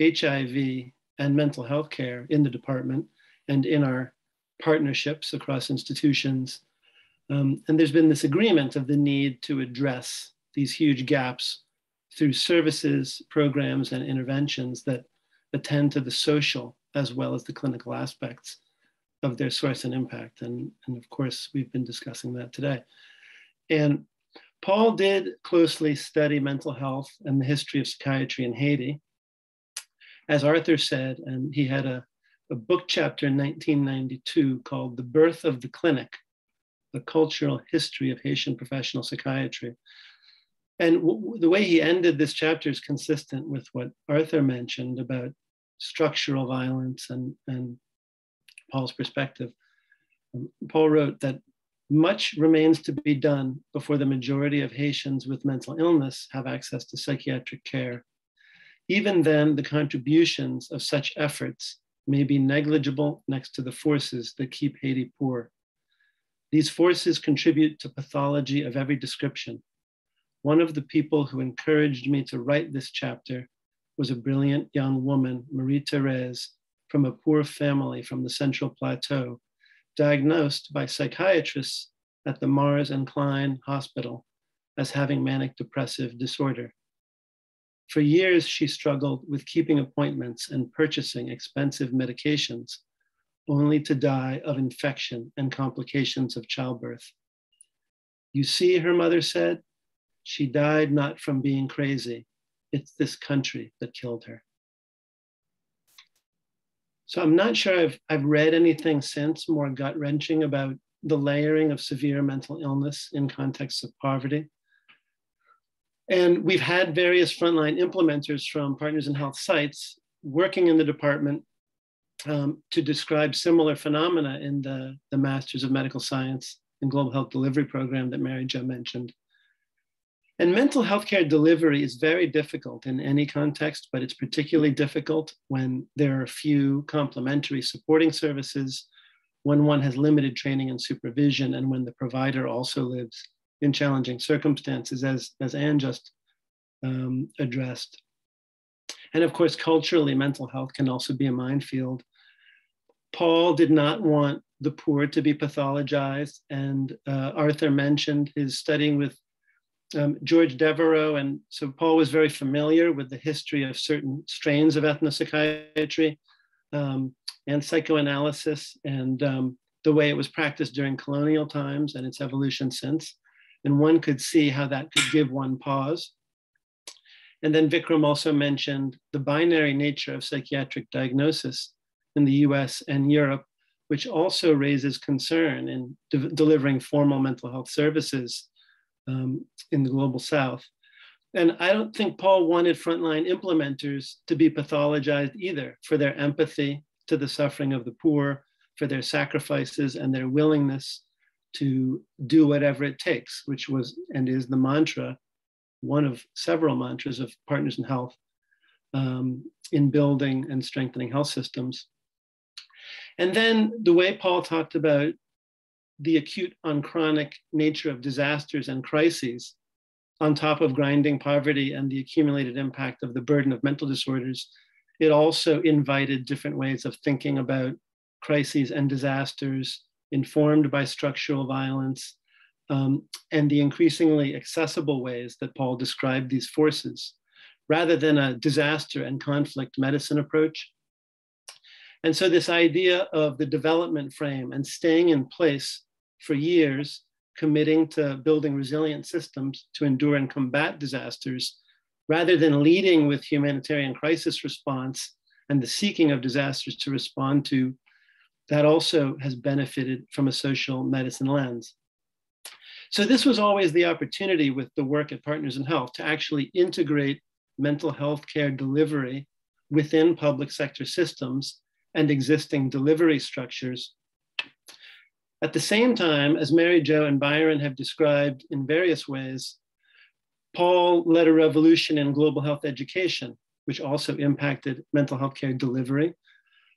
HIV, and mental health care in the department and in our partnerships across institutions. Um, and there's been this agreement of the need to address these huge gaps through services, programs, and interventions that attend to the social as well as the clinical aspects of their source and impact. And, and of course, we've been discussing that today. And Paul did closely study mental health and the history of psychiatry in Haiti. As Arthur said, and he had a, a book chapter in 1992 called The Birth of the Clinic, The Cultural History of Haitian Professional Psychiatry, and w- the way he ended this chapter is consistent with what Arthur mentioned about structural violence and, and Paul's perspective. Um, Paul wrote that much remains to be done before the majority of Haitians with mental illness have access to psychiatric care. Even then, the contributions of such efforts may be negligible next to the forces that keep Haiti poor. These forces contribute to pathology of every description one of the people who encouraged me to write this chapter was a brilliant young woman, Marie Therese, from a poor family from the Central Plateau, diagnosed by psychiatrists at the Mars and Kline Hospital as having manic depressive disorder. For years, she struggled with keeping appointments and purchasing expensive medications, only to die of infection and complications of childbirth. You see, her mother said, she died not from being crazy. It's this country that killed her. So I'm not sure I've, I've read anything since more gut wrenching about the layering of severe mental illness in contexts of poverty. And we've had various frontline implementers from Partners in Health sites working in the department um, to describe similar phenomena in the, the Masters of Medical Science and Global Health Delivery program that Mary Jo mentioned. And mental health care delivery is very difficult in any context, but it's particularly difficult when there are few complementary supporting services, when one has limited training and supervision, and when the provider also lives in challenging circumstances, as, as Anne just um, addressed. And of course, culturally, mental health can also be a minefield. Paul did not want the poor to be pathologized, and uh, Arthur mentioned his studying with um, George Devereux, and so Paul was very familiar with the history of certain strains of ethnopsychiatry um, and psychoanalysis, and um, the way it was practiced during colonial times and its evolution since and one could see how that could give one pause. And then Vikram also mentioned the binary nature of psychiatric diagnosis in the US and Europe, which also raises concern in de delivering formal mental health services um, in the global South. And I don't think Paul wanted frontline implementers to be pathologized either for their empathy to the suffering of the poor, for their sacrifices and their willingness to do whatever it takes, which was and is the mantra, one of several mantras of Partners in Health um, in building and strengthening health systems. And then the way Paul talked about the acute on chronic nature of disasters and crises, on top of grinding poverty and the accumulated impact of the burden of mental disorders, it also invited different ways of thinking about crises and disasters informed by structural violence, um, and the increasingly accessible ways that Paul described these forces, rather than a disaster and conflict medicine approach. And so, this idea of the development frame and staying in place for years, committing to building resilient systems to endure and combat disasters, rather than leading with humanitarian crisis response and the seeking of disasters to respond to that also has benefited from a social medicine lens. So this was always the opportunity with the work at Partners in Health to actually integrate mental health care delivery within public sector systems and existing delivery structures. At the same time, as Mary Jo and Byron have described in various ways, Paul led a revolution in global health education, which also impacted mental health care delivery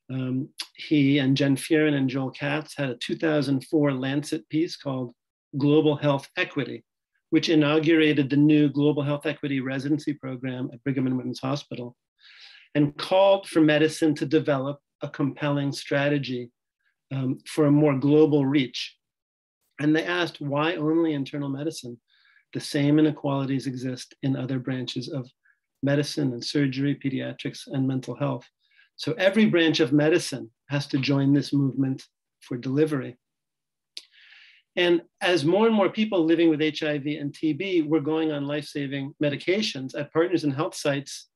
um, he and Jen Furin and Joel Katz had a 2004 Lancet piece called Global Health Equity, which inaugurated the new Global Health Equity residency program at Brigham and Women's Hospital and called for medicine to develop a compelling strategy um, for a more global reach. And they asked why only internal medicine? The same inequalities exist in other branches of medicine and surgery, pediatrics, and mental health. So every branch of medicine has to join this movement for delivery. And as more and more people living with HIV and TB were going on life saving medications at partners in health sites,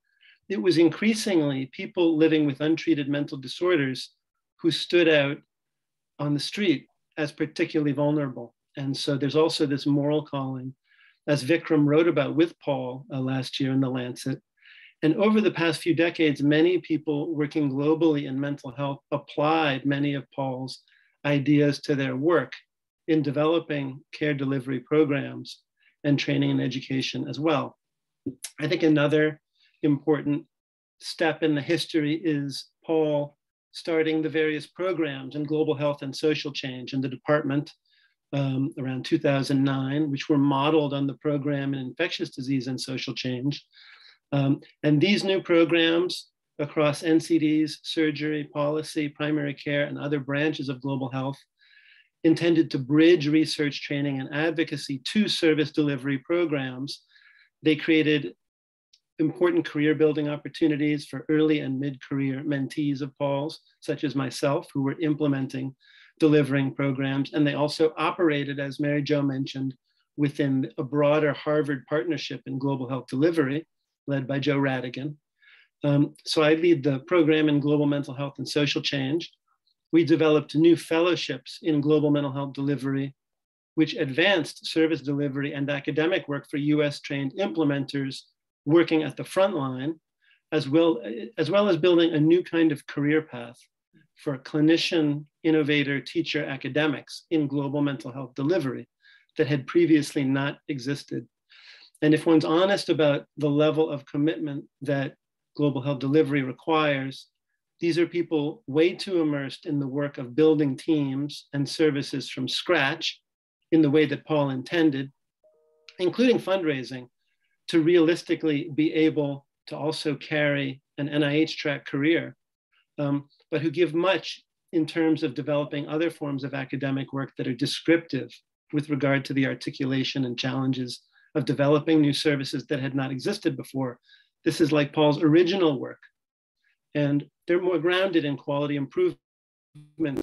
it was increasingly people living with untreated mental disorders who stood out on the street as particularly vulnerable. And so there's also this moral calling, as Vikram wrote about with Paul uh, last year in The Lancet, and over the past few decades, many people working globally in mental health applied many of Paul's ideas to their work in developing care delivery programs and training and education as well. I think another important step in the history is Paul starting the various programs in global health and social change in the department um, around 2009, which were modeled on the program in infectious disease and social change Um, and these new programs across NCDs, surgery, policy, primary care, and other branches of global health intended to bridge research training and advocacy to service delivery programs. They created important career building opportunities for early and mid-career mentees of Paul's, such as myself, who were implementing delivering programs. And they also operated, as Mary Jo mentioned, within a broader Harvard partnership in global health delivery, led by Joe Radigan. Um, so I lead the program in global mental health and social change. We developed new fellowships in global mental health delivery, which advanced service delivery and academic work for US trained implementers working at the front line, as well, as well as building a new kind of career path for clinician, innovator, teacher academics in global mental health delivery that had previously not existed. And if one's honest about the level of commitment that global health delivery requires, these are people way too immersed in the work of building teams and services from scratch in the way that Paul intended, including fundraising to realistically be able to also carry an NIH track career, um, but who give much in terms of developing other forms of academic work that are descriptive with regard to the articulation and challenges of developing new services that had not existed before. This is like Paul's original work. And they're more grounded in quality improvement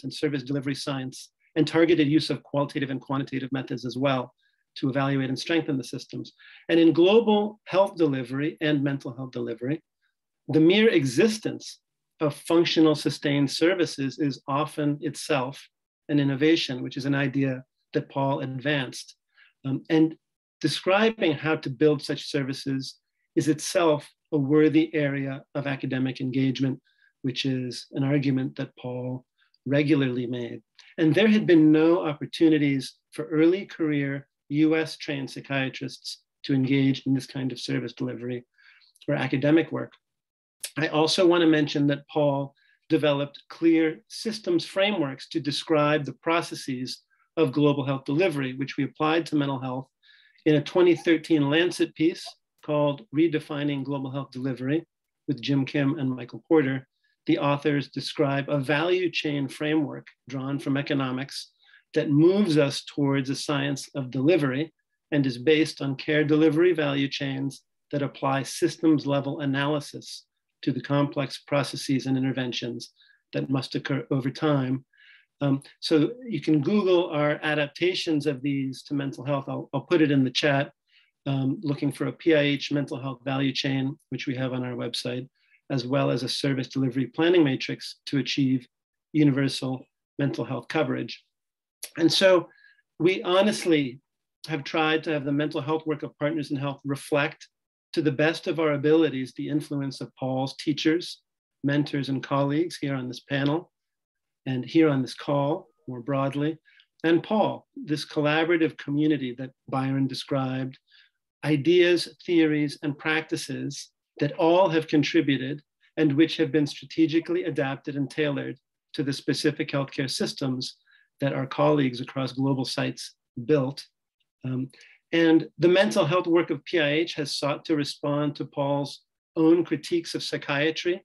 and service delivery science and targeted use of qualitative and quantitative methods as well to evaluate and strengthen the systems. And in global health delivery and mental health delivery, the mere existence of functional sustained services is often itself an innovation, which is an idea that Paul advanced. Um, and describing how to build such services is itself a worthy area of academic engagement, which is an argument that Paul regularly made. And there had been no opportunities for early career US trained psychiatrists to engage in this kind of service delivery or academic work. I also want to mention that Paul developed clear systems frameworks to describe the processes of global health delivery, which we applied to mental health in a 2013 Lancet piece called Redefining Global Health Delivery with Jim Kim and Michael Porter. The authors describe a value chain framework drawn from economics that moves us towards a science of delivery and is based on care delivery value chains that apply systems level analysis to the complex processes and interventions that must occur over time. Um, so you can Google our adaptations of these to mental health. I'll, I'll put it in the chat, um, looking for a PIH mental health value chain, which we have on our website, as well as a service delivery planning matrix to achieve universal mental health coverage. And so we honestly have tried to have the mental health work of Partners in Health reflect to the best of our abilities the influence of Paul's teachers, mentors, and colleagues here on this panel and here on this call more broadly. And Paul, this collaborative community that Byron described, ideas, theories, and practices that all have contributed and which have been strategically adapted and tailored to the specific healthcare systems that our colleagues across global sites built. Um, and the mental health work of PIH has sought to respond to Paul's own critiques of psychiatry.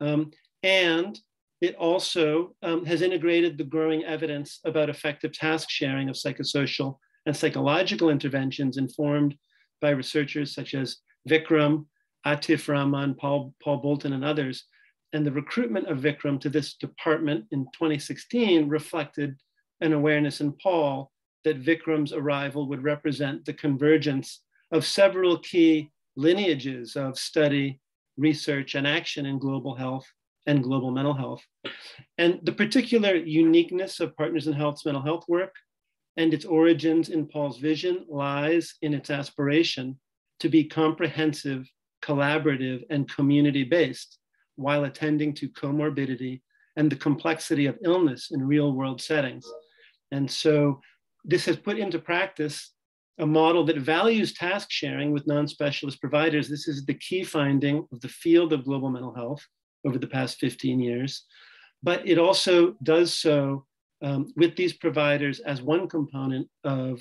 Um, and it also um, has integrated the growing evidence about effective task sharing of psychosocial and psychological interventions informed by researchers such as Vikram, Atif Rahman, Paul, Paul Bolton, and others, and the recruitment of Vikram to this department in 2016 reflected an awareness in Paul that Vikram's arrival would represent the convergence of several key lineages of study, research, and action in global health and global mental health. And the particular uniqueness of Partners in Health's mental health work and its origins in Paul's vision lies in its aspiration to be comprehensive, collaborative, and community based while attending to comorbidity and the complexity of illness in real world settings. And so this has put into practice a model that values task sharing with non-specialist providers. This is the key finding of the field of global mental health over the past 15 years. But it also does so um, with these providers as one component of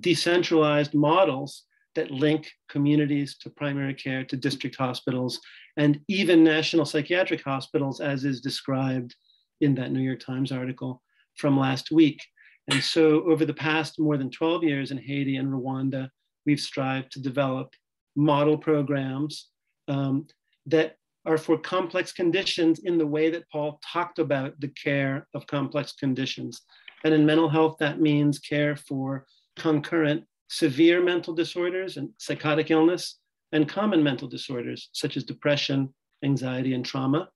decentralized models that link communities to primary care, to district hospitals, and even national psychiatric hospitals, as is described in that New York Times article from last week. And so, over the past more than 12 years in Haiti and Rwanda, we've strived to develop model programs um, that are for complex conditions in the way that Paul talked about the care of complex conditions. And in mental health, that means care for concurrent severe mental disorders and psychotic illness and common mental disorders such as depression, anxiety, and trauma.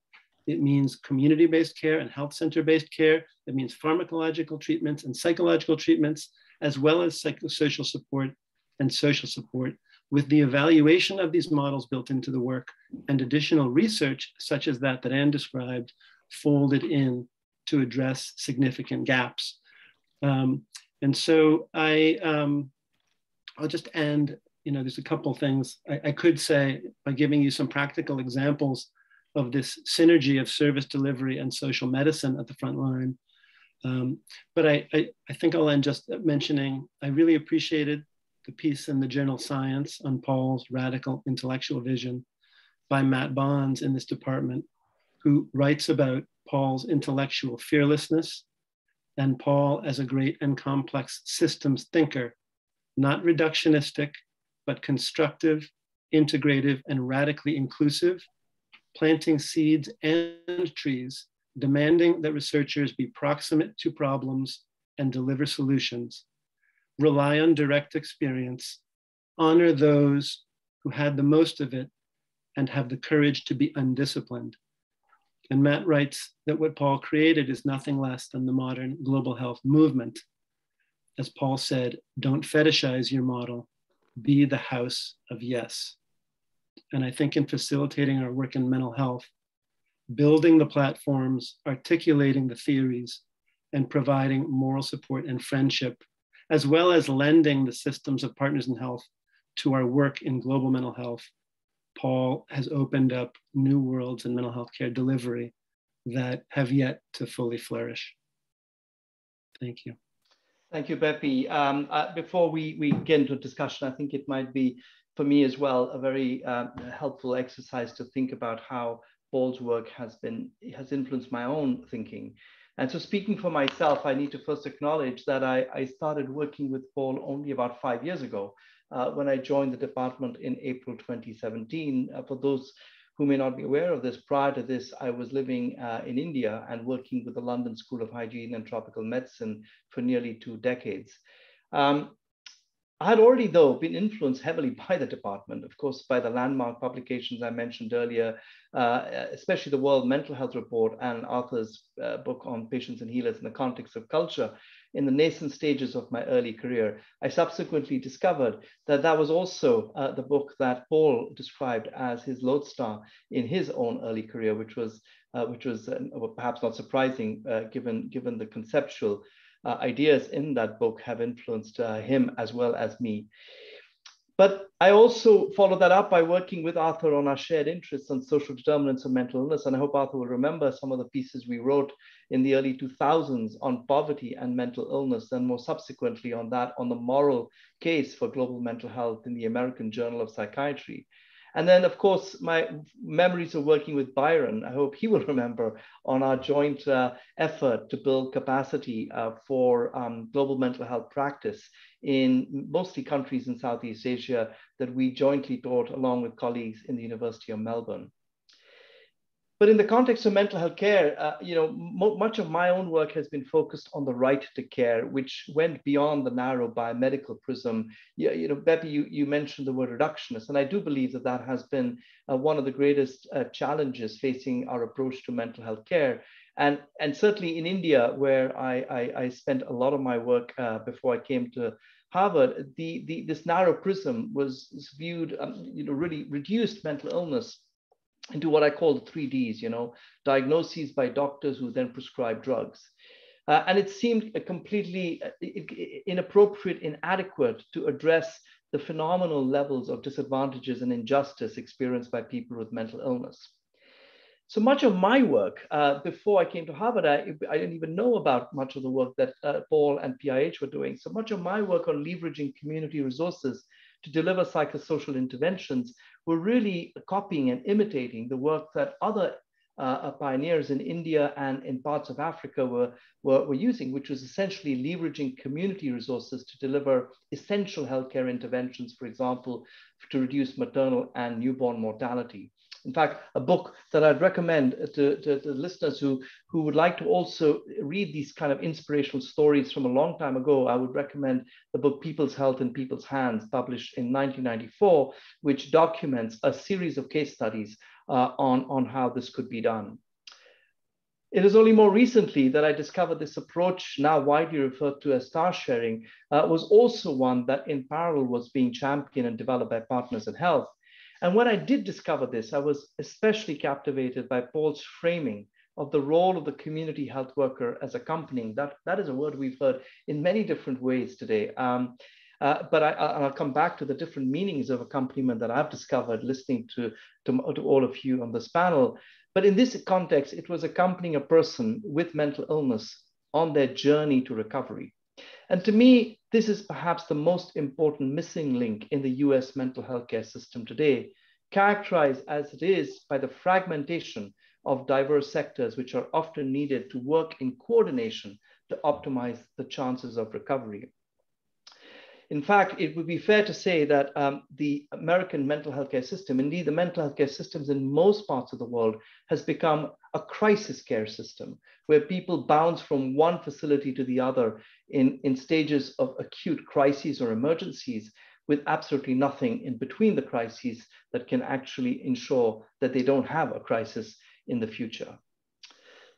It means community based care and health center based care. It means pharmacological treatments and psychological treatments, as well as psychosocial support and social support, with the evaluation of these models built into the work and additional research, such as that that Anne described, folded in to address significant gaps. Um, and so I, um, I'll just end, you know, there's a couple things I, I could say by giving you some practical examples of this synergy of service delivery and social medicine at the front line. Um, but I, I, I, think I'll end just mentioning I really appreciated the piece in the journal Science on Paul's radical intellectual vision by Matt Bonds in this department, who writes about Paul's intellectual fearlessness and Paul as a great and complex systems thinker, not reductionistic, but constructive, integrative, and radically inclusive planting seeds and trees, demanding that researchers be proximate to problems and deliver solutions, rely on direct experience, honor those who had the most of it, and have the courage to be undisciplined. And Matt writes that what Paul created is nothing less than the modern global health movement. As Paul said, don't fetishize your model, be the house of yes and I think in facilitating our work in mental health, building the platforms, articulating the theories, and providing moral support and friendship, as well as lending the systems of partners in health to our work in global mental health. Paul has opened up new worlds in mental health care delivery that have yet to fully flourish. Thank you. Thank you, Bepi. Um, uh, before we, we get into discussion, I think it might be for me as well, a very uh, helpful exercise to think about how Paul's work has been has influenced my own thinking. And so speaking for myself, I need to first acknowledge that I, I started working with Paul only about five years ago uh, when I joined the department in April 2017. Uh, for those who may not be aware of this, prior to this, I was living uh, in India and working with the London School of Hygiene and Tropical Medicine for nearly two decades. Um, I had already, though, been influenced heavily by the department, of course, by the landmark publications I mentioned earlier, uh, especially the World Mental Health Report and Arthur's uh, book on patients and healers in the context of culture. In the nascent stages of my early career, I subsequently discovered that that was also uh, the book that Paul described as his lodestar in his own early career, which was uh, which was uh, perhaps not surprising uh, given given the conceptual uh, ideas in that book have influenced uh, him as well as me. But I also followed that up by working with Arthur on our shared interests on social determinants of mental illness. And I hope Arthur will remember some of the pieces we wrote in the early 2000s on poverty and mental illness, and more subsequently on that, on the moral case for global mental health in the American Journal of Psychiatry. And then, of course, my memories of working with Byron, I hope he will remember on our joint uh, effort to build capacity uh, for um, global mental health practice in mostly countries in Southeast Asia that we jointly taught along with colleagues in the University of Melbourne. But in the context of mental health care, uh, you know, much of my own work has been focused on the right to care, which went beyond the narrow biomedical prism. You, you know, Bepi, you, you mentioned the word reductionist, and I do believe that that has been uh, one of the greatest uh, challenges facing our approach to mental health care. And, and certainly in India, where I, I, I spent a lot of my work uh, before I came to Harvard, the, the, this narrow prism was viewed, um, you know, really reduced mental illness into what I call the three Ds, you know, diagnoses by doctors who then prescribe drugs. Uh, and it seemed completely uh, inappropriate, inadequate to address the phenomenal levels of disadvantages and injustice experienced by people with mental illness. So much of my work uh, before I came to Harvard, I, I, didn't even know about much of the work that uh, Paul and PIH were doing. So much of my work on leveraging community resources to deliver psychosocial interventions were really copying and imitating the work that other uh, pioneers in India and in parts of Africa were, were, were, using, which was essentially leveraging community resources to deliver essential healthcare interventions, for example, to reduce maternal and newborn mortality. In fact, a book that I'd recommend to, to, to, listeners who, who would like to also read these kind of inspirational stories from a long time ago, I would recommend the book People's Health in People's Hands, published in 1994, which documents a series of case studies uh, on, on how this could be done. It is only more recently that I discovered this approach, now widely referred to as task sharing, uh, was also one that in parallel was being championed and developed by Partners in Health. And when I did discover this, I was especially captivated by Paul's framing of the role of the community health worker as accompanying. That, that is a word we've heard in many different ways today. Um, uh, but I, will come back to the different meanings of accompaniment that I've discovered listening to, to, to all of you on this panel. But in this context, it was accompanying a person with mental illness on their journey to recovery. And to me, this is perhaps the most important missing link in the US mental health care system today, characterized as it is by the fragmentation of diverse sectors, which are often needed to work in coordination to optimize the chances of recovery. In fact, it would be fair to say that um, the American mental health care system, indeed the mental health care systems in most parts of the world, has become a crisis care system where people bounce from one facility to the other in, in stages of acute crises or emergencies with absolutely nothing in between the crises that can actually ensure that they don't have a crisis in the future.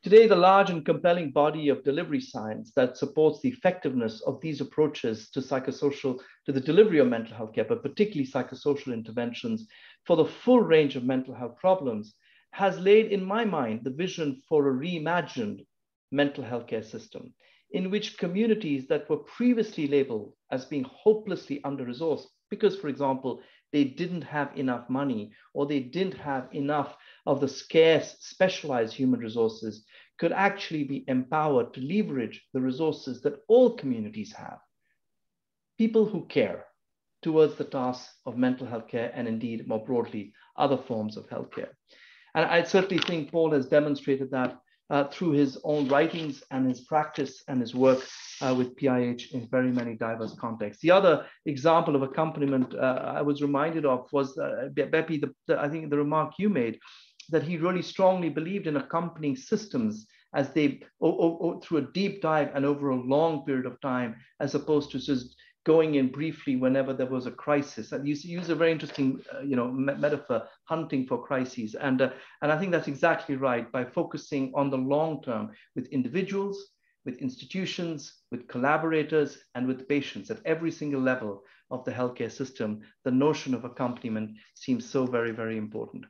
Today, the large and compelling body of delivery science that supports the effectiveness of these approaches to psychosocial, to the delivery of mental health care, but particularly psychosocial interventions for the full range of mental health problems, has laid in my mind the vision for a reimagined mental health care system in which communities that were previously labeled as being hopelessly under-resourced, because, for example, they didn't have enough money or they didn't have enough of the scarce specialized human resources could actually be empowered to leverage the resources that all communities have. People who care towards the task of mental health care and indeed more broadly, other forms of healthcare. And I certainly think Paul has demonstrated that uh, through his own writings and his practice and his work uh, with PIH in very many diverse contexts. The other example of accompaniment uh, I was reminded of was, uh, Bepi, the, the, I think the remark you made that he really strongly believed in accompanying systems as they through a deep dive and over a long period of time, as opposed to just going in briefly whenever there was a crisis. And you use a very interesting, uh, you know, me metaphor, hunting for crises. And, uh, and I think that's exactly right by focusing on the long term with individuals, with institutions, with collaborators, and with patients at every single level of the healthcare system, the notion of accompaniment seems so very, very important.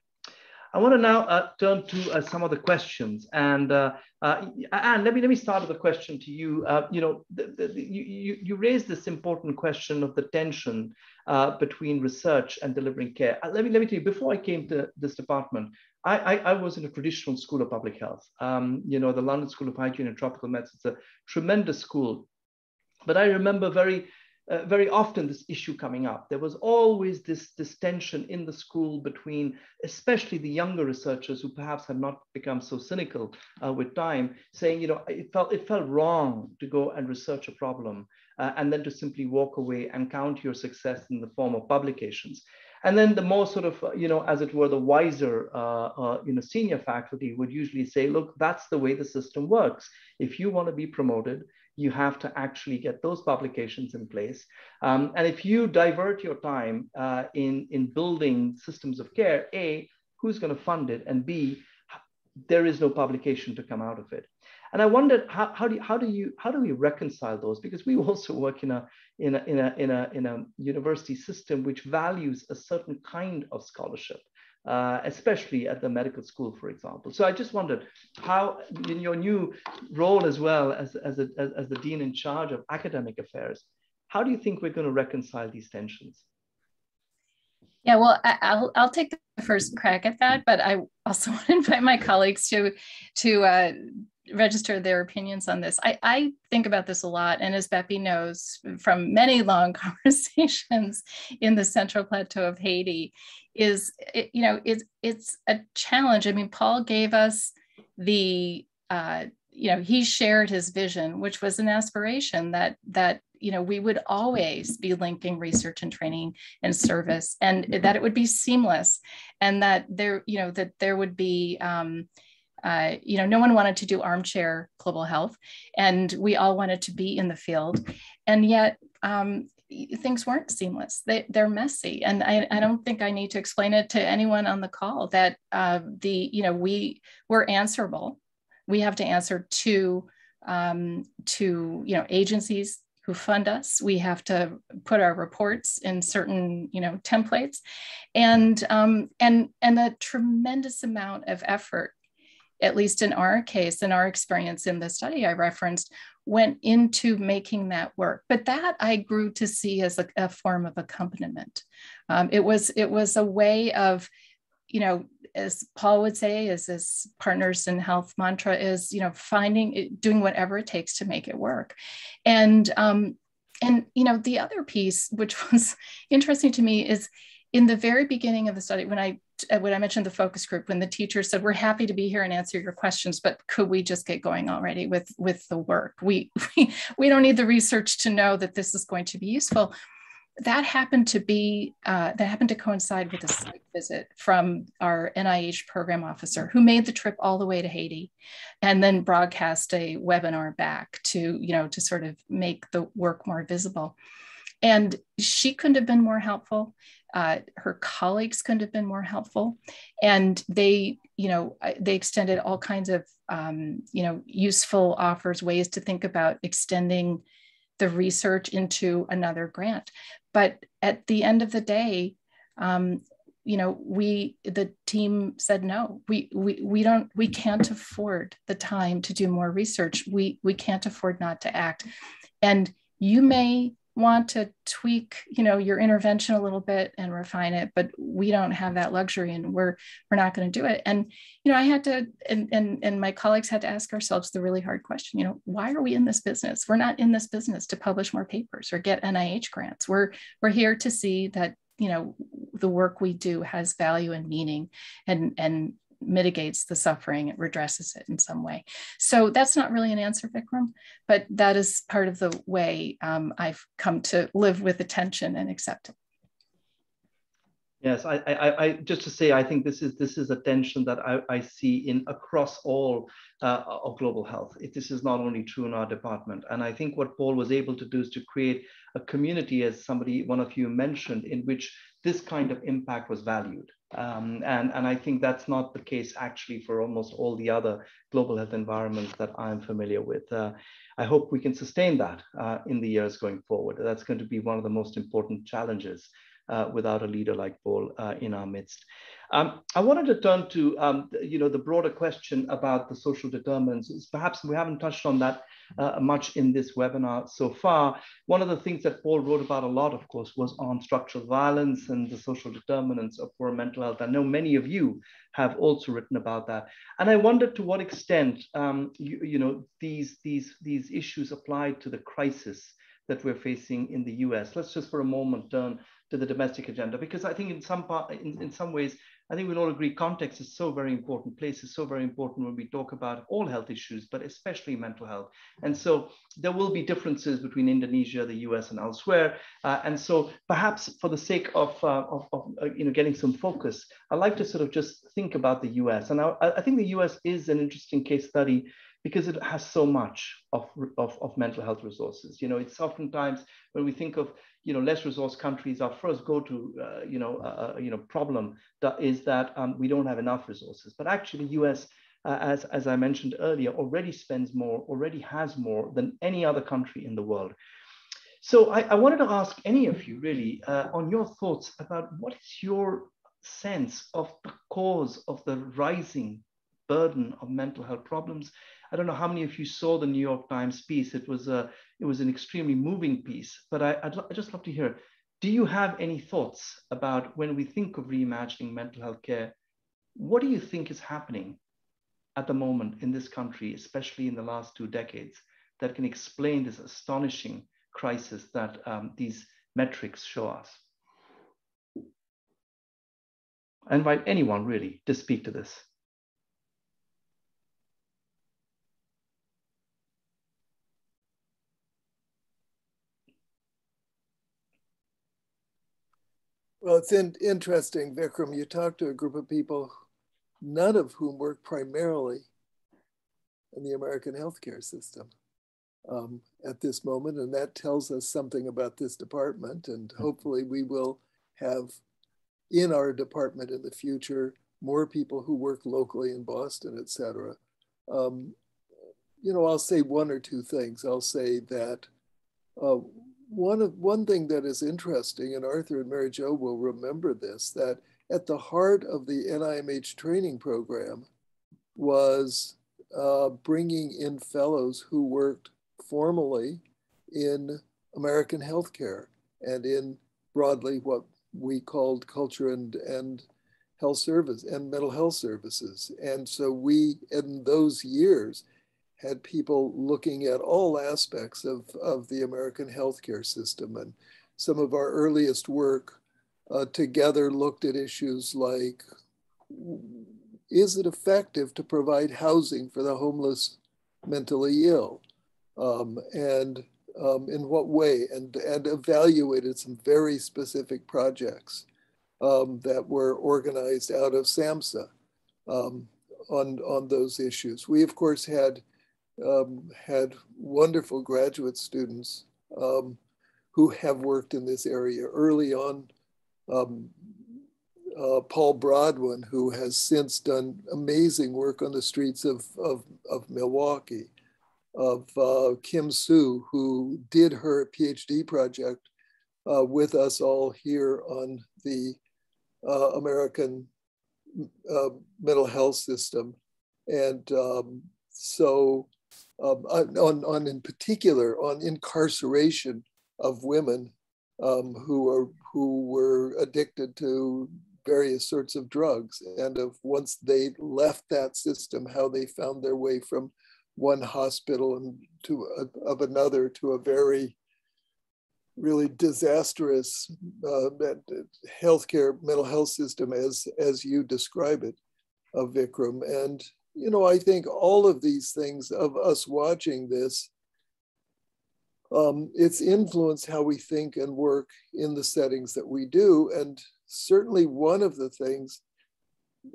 I want to now uh, turn to uh, some of the questions, and uh, uh and let me let me start with a question to you. Uh, you know, the, the, you you raised this important question of the tension uh, between research and delivering care. let me let me tell you. Before I came to this department, I, I, I was in a traditional school of public health. Um, you know, the London School of Hygiene and Tropical Medicine. It's a tremendous school, but I remember very uh, very often this issue coming up. There was always this, this tension in the school between, especially the younger researchers who perhaps have not become so cynical uh, with time, saying, you know, it felt it felt wrong to go and research a problem uh, and then to simply walk away and count your success in the form of publications. And then the more sort of, uh, you know, as it were, the wiser, uh, uh, you know, senior faculty would usually say, look, that's the way the system works. If you want to be promoted, you have to actually get those publications in place. Um, and if you divert your time uh, in, in building systems of care, A, who's going to fund it? And B, there is no publication to come out of it. And I wondered how, how do you, how do you how do we reconcile those? Because we also work in a in a in a in a in a university system which values a certain kind of scholarship uh, especially at the medical school, for example. So I just wondered how, in your new role as well as, as, a, as, as the dean in charge of academic affairs, how do you think we're going to reconcile these tensions? Yeah, well, I, will I'll take the first crack at that, but I also want to invite my colleagues to to uh, register their opinions on this. I, I think about this a lot, and as Bepi knows from many long conversations in the Central Plateau of Haiti, is it, you know it's it's a challenge. I mean, Paul gave us the uh, you know he shared his vision, which was an aspiration that that you know we would always be linking research and training and service, and that it would be seamless, and that there you know that there would be um, uh, you know, no one wanted to do armchair global health, and we all wanted to be in the field, and yet um, things weren't seamless. They, they're messy, and I, I, don't think I need to explain it to anyone on the call that uh, the you know we we're answerable. We have to answer to um, to you know agencies who fund us. We have to put our reports in certain, you know, templates, and um, and and a tremendous amount of effort at least in our case, in our experience in the study I referenced, went into making that work. But that I grew to see as a, a form of accompaniment. Um, it was it was a way of, you know, as Paul would say, as his partners in health mantra is, you know, finding doing whatever it takes to make it work, and um, and you know the other piece which was interesting to me is in the very beginning of the study when i when I mentioned the focus group, when the teacher said, "We're happy to be here and answer your questions, but could we just get going already with with the work? We we, we don't need the research to know that this is going to be useful." That happened to be uh, that happened to coincide with a site visit from our NIH program officer, who made the trip all the way to Haiti, and then broadcast a webinar back to you know to sort of make the work more visible. And she couldn't have been more helpful. Uh, her colleagues couldn't have been more helpful. And they, you know, they extended all kinds of, um, you know, useful offers, ways to think about extending the research into another grant. But at the end of the day, um, you know, we the team said no. We we we don't we can't afford the time to do more research. We we can't afford not to act. And you may want to tweak you know your intervention a little bit and refine it but we don't have that luxury and we're we're not going to do it. And you know i had to and, and and my colleagues had to ask ourselves the really hard question you know why are we in this business? We're not in this business to publish more papers or get nih grants. We're we're here to see that you know the work we do has value and meaning and and mitigates the suffering, it redresses it in some way. So that's not really an answer, Vikram, but that is part of the way um, I've come to live with attention and accept it. Yes, I, I, I, just to say, I think this is this is a tension that I, I see in across all uh, of global health. This is not only true in our department, and I think what Paul was able to do is to create a community, as somebody, one of you mentioned, in which this kind of impact was valued. Um, and, and I think that's not the case actually for almost all the other global health environments that I'm familiar with. Uh, I hope we can sustain that uh, in the years going forward. That's going to be one of the most important challenges uh, without a leader like Paul uh, in our midst. Um, I wanted to turn to um, you know the broader question about the social determinants. Perhaps we haven't touched on that uh, much in this webinar so far. One of the things that Paul wrote about a lot, of course, was on structural violence and the social determinants of poor mental health. I know many of you have also written about that. And I wondered to what extent um, you, you know, these, these, these issues apply to the crisis that we're facing in the US. Let's just for a moment turn to the domestic agenda, because I think in some part, in, in some ways, I think we'll all agree context is so very important. Place is so very important when we talk about all health issues, but especially mental health. And so there will be differences between Indonesia, the US, and elsewhere. Uh, and so perhaps for the sake of, uh, of, of uh, you know, getting some focus, I'd like to sort of just think about the US. And I, I think the US is an interesting case study because it has so much of, of, of, mental health resources. You know, it's oftentimes when we think of, you know, less resource countries, our first go-to, uh, you know, uh, you know, problem that is that um, we don't have enough resources. But actually, U.S., uh, as, as I mentioned earlier, already spends more, already has more than any other country in the world. So I, I wanted to ask any of you really uh, on your thoughts about what is your sense of the cause of the rising burden of mental health problems I don't know how many of you saw the New York Times piece. It was a, it was an extremely moving piece. But I, I'd, I'd just love to hear. Do you have any thoughts about when we think of reimagining mental health care? What do you think is happening at the moment in this country, especially in the last two decades, that can explain this astonishing crisis that um, these metrics show us. I invite anyone really to speak to this. Well, it's in, interesting, Vikram. You talk to a group of people, none of whom work primarily in the American healthcare system um, at this moment. And that tells us something about this department. And mm-hmm. hopefully, we will have in our department in the future more people who work locally in Boston, et cetera. Um, you know, I'll say one or two things. I'll say that uh, one of one thing that is interesting, and Arthur and Mary Jo will remember this, that at the heart of the NIMH training program was uh, bringing in fellows who worked formally in American healthcare and in broadly what we called culture and, and health service and mental health services. And so we, in those years, had people looking at all aspects of, of the American healthcare system. And some of our earliest work uh, together looked at issues like is it effective to provide housing for the homeless mentally ill? Um, and um, in what way? And, and evaluated some very specific projects um, that were organized out of SAMHSA um, on, on those issues. We, of course, had um, had wonderful graduate students um, who have worked in this area early on. Um, uh, Paul Brodwin, who has since done amazing work on the streets of, of, of Milwaukee, of uh, Kim Sue, who did her PhD project uh, with us all here on the uh, American uh, mental health system. And um, so um, on, on in particular on incarceration of women um, who are who were addicted to various sorts of drugs. And of once they left that system how they found their way from one hospital and to a, of another to a very really disastrous uh, healthcare mental health system as as you describe it of Vikram. And you know, I think all of these things of us watching this, um, it's influenced how we think and work in the settings that we do. And certainly one of the things,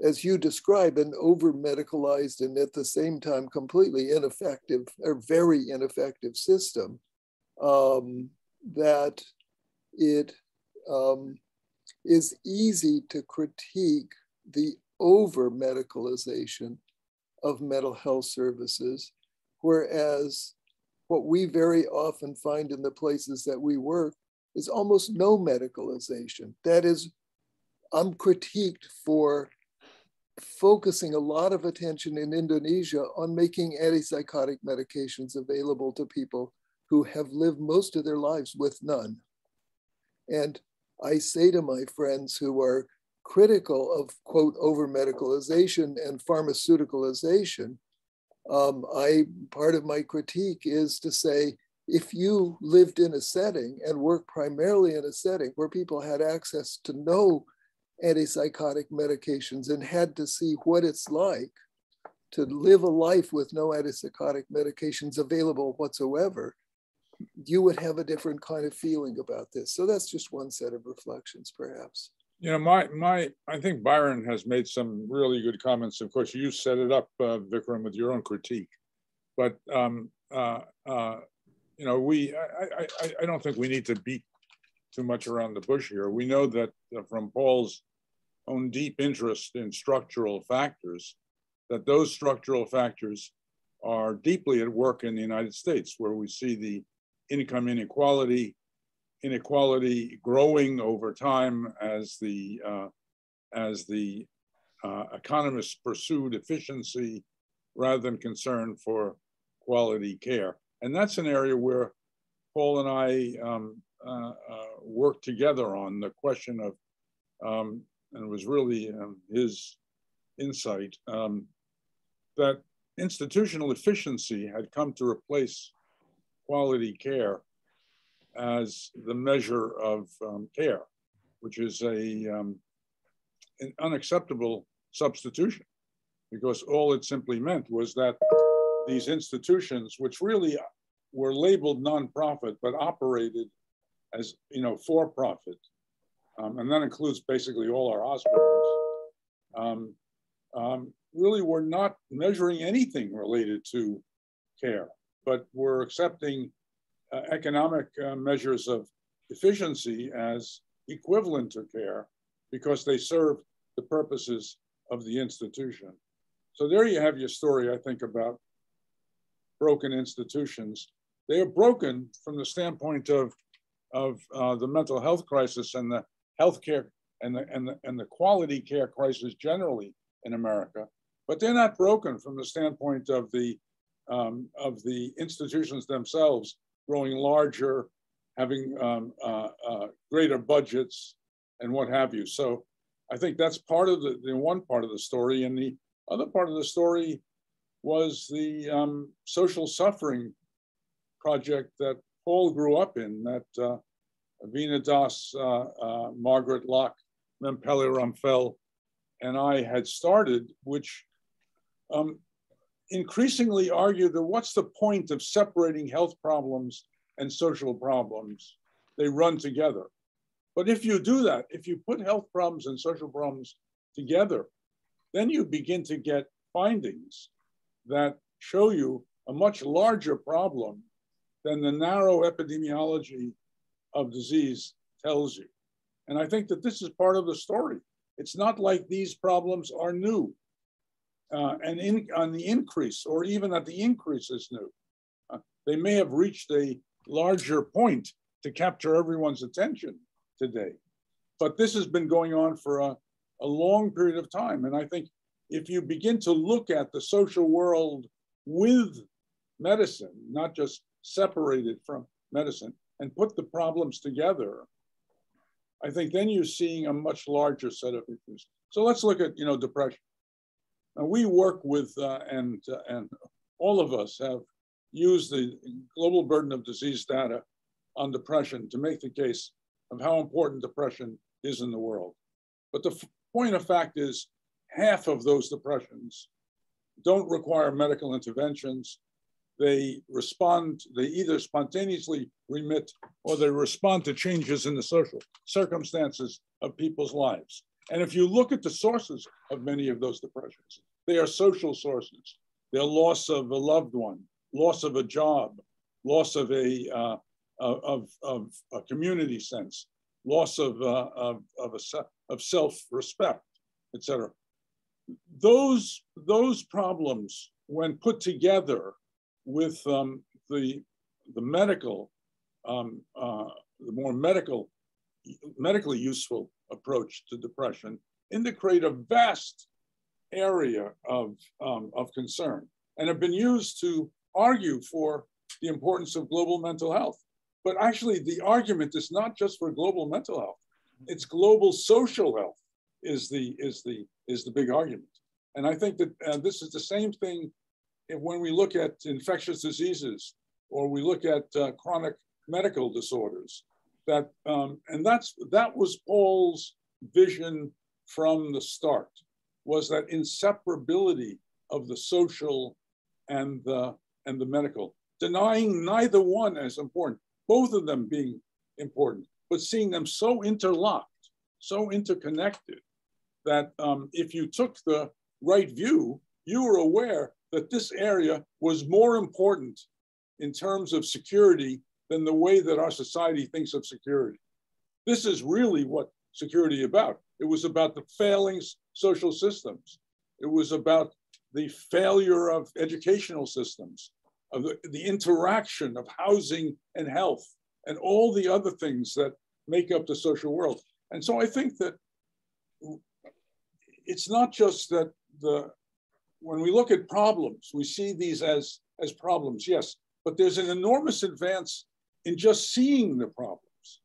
as you describe, an over medicalized and at the same time completely ineffective or very ineffective system, um, that it um, is easy to critique the over medicalization of mental health services, whereas what we very often find in the places that we work is almost no medicalization. That is, I'm critiqued for focusing a lot of attention in Indonesia on making antipsychotic medications available to people who have lived most of their lives with none. And I say to my friends who are critical of quote over medicalization and pharmaceuticalization um, i part of my critique is to say if you lived in a setting and worked primarily in a setting where people had access to no antipsychotic medications and had to see what it's like to live a life with no antipsychotic medications available whatsoever, you would have a different kind of feeling about this. So that's just one set of reflections, perhaps. You know, my my I think Byron has made some really good comments. Of course, you set it up, uh, Vikram, with your own critique. But um, uh, uh, you know, we I, I I don't think we need to beat too much around the bush here. We know that uh, from Paul's own deep interest in structural factors, that those structural factors are deeply at work in the United States, where we see the income inequality inequality growing over time as the uh, as the uh, economists pursued efficiency rather than concern for quality care. And that's an area where Paul and I um, uh, uh worked together on the question of, um, and it was really um, his insight, um, that institutional efficiency had come to replace quality care as the measure of um, care, which is a, um, an unacceptable substitution. Because all it simply meant was that these institutions, which really were labeled nonprofit but operated as you know for profit, um, and that includes basically all our hospitals, um, um, really were not measuring anything related to care, but were accepting uh, economic uh, measures of efficiency as equivalent to care because they serve the purposes of the institution. So there you have your story, I think, about broken institutions. They are broken from the standpoint of, of uh, the mental health crisis and the healthcare and the, and, the, and the quality care crisis generally in America, but they're not broken from the standpoint of the, um, of the institutions themselves growing larger, having um, uh, uh, greater budgets and what have you. So I think that's part of the, the one part of the story. And the other part of the story was the um, social suffering project that Paul grew up in, that uh, Veena Das, uh, uh, Margaret Lock, Mamphela Ramphele, and I had started, which um, increasingly argued that what's the point of separating health problems and social problems? They run together. But if you do that, if you put health problems and social problems together, then you begin to get findings that show you a much larger problem than the narrow epidemiology of disease tells you. And I think that this is part of the story. It's not like these problems are new uh, and in, on the increase, or even that the increase is new. Uh, they may have reached a larger point to capture everyone's attention today. But this has been going on for a, a long period of time. And I think if you begin to look at the social world with medicine, not just separated from medicine, and put the problems together, I think then you're seeing a much larger set of issues. So let's look at you know depression. Now we work with uh, and uh, and all of us have used the global burden of disease data on depression to make the case of how important depression is in the world. But the point of fact is half of those depressions don't require medical interventions. They respond, they either spontaneously remit or they respond to changes in the social circumstances of people's lives. And if you look at the sources of many of those depressions, they are social sources. They're loss of a loved one, loss of a job, loss of a, uh, of, of a community sense, loss of, uh, of, of, a, of self-respect, etc those, those problems, when put together with um, the, the medical, um, uh, the more medical, medically useful approach to depression, indicate a vast area of, um, of concern and have been used to argue for the importance of global mental health. But actually, the argument is not just for global mental health; it's global social health is the is the is the big argument. And I think that uh, this is the same thing when we look at infectious diseases or we look at uh, chronic medical disorders. That um, and that's that was Paul's vision from the start was that inseparability of the social and the and the medical, denying neither one as important, both of them being important, but seeing them so interlocked, so interconnected that um, if you took the right view, you were aware that this area was more important in terms of security than the way that our society thinks of security. This is really what security about. It was about the failing social systems. It was about the failure of educational systems, of the, the interaction of housing and health, and all the other things that make up the social world. And so I think that it's not just that the when we look at problems, we see these as as problems, yes, but there's an enormous advance in just seeing the problems,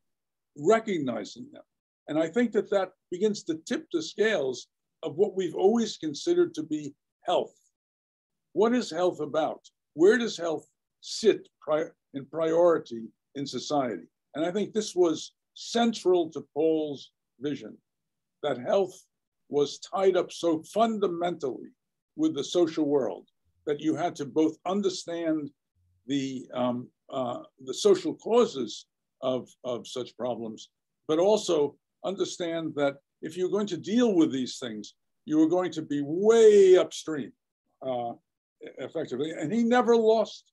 recognizing them, and I think that that begins to tip the scales of what we've always considered to be health. What is health about? Where does health sit in priority in society? And I think this was central to Paul's vision that health was tied up so fundamentally with the social world that you had to both understand the, um, uh, the social causes of, of such problems, but also understand that if you're going to deal with these things, you were going to be way upstream uh, effectively. And he never lost,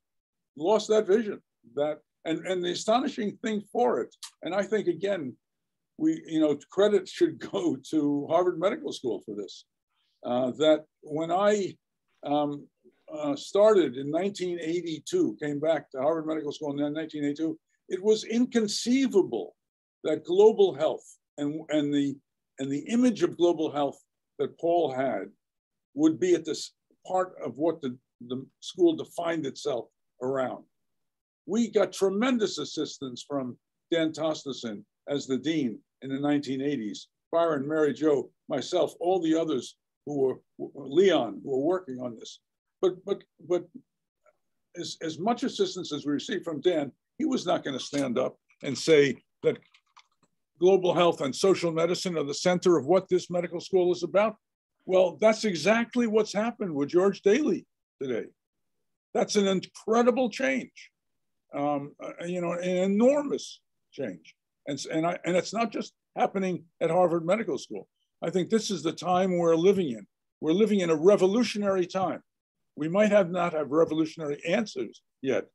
lost that vision that, and, and the astonishing thing for it, and I think again, we, you know, credit should go to Harvard Medical School for this. Uh, that when I um, uh, started in 1982, came back to Harvard Medical School in 1982, it was inconceivable that global health and, and, the, and the image of global health that Paul had would be at this part of what the, the school defined itself around. We got tremendous assistance from Dan Tosteson as the dean in the 1980s, Byron, Mary Jo, myself, all the others who were, Leon, who were working on this. But, but, but as, as much assistance as we received from Dan, he was not going to stand up and say that global health and social medicine are the center of what this medical school is about. Well, that's exactly what's happened with George Daly today. That's an incredible change, um, uh, you know, an enormous change. And, and, I, and it's not just happening at Harvard Medical School. I think this is the time we're living in. We're living in a revolutionary time. We might have not have revolutionary answers yet,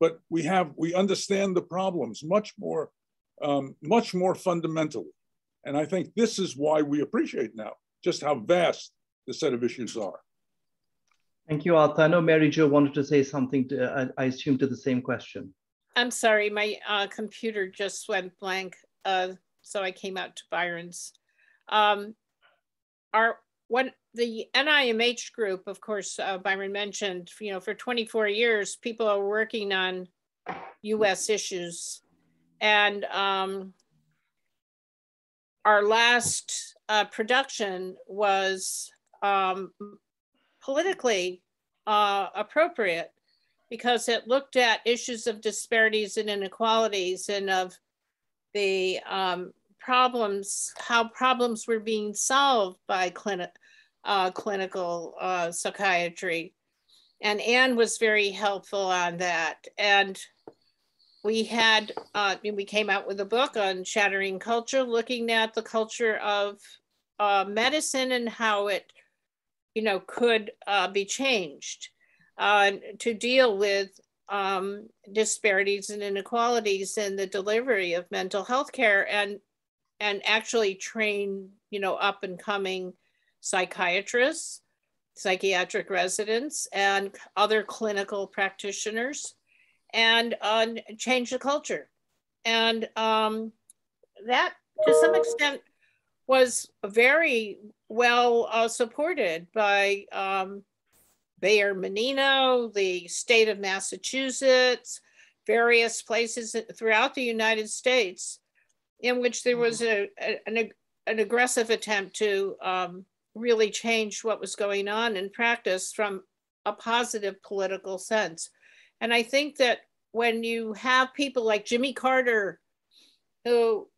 but we have we understand the problems much more, um, much more fundamentally. And I think this is why we appreciate now just how vast the set of issues are. Thank you, Arthur. I know Mary Jo wanted to say something, to, I, I assume, to the same question. I'm sorry, my uh, computer just went blank, uh, so I came out to Byron's. Um, our what the NIMH group, of course, uh, Byron mentioned, you know, for 24 years, people are working on U.S. issues, and um, our last uh, production was um, politically uh, appropriate because it looked at issues of disparities and inequalities and of the um, problems, how problems were being solved by clinic, uh, clinical uh, psychiatry. And Anne was very helpful on that. And we had, uh, we came out with a book on shattering culture, looking at the culture of uh, medicine and how it, you know, could uh, be changed uh, to deal with um, disparities and inequalities in the delivery of mental health care and and actually train you know up and coming psychiatrists psychiatric residents and other clinical practitioners and uh, change the culture. And um, that to some extent was very well uh, supported by um, Mayor Menino, the state of Massachusetts, various places throughout the United States, in which there was a an, an, aggressive attempt to um, really changed what was going on in practice from a positive political sense. And I think that when you have people like Jimmy Carter, who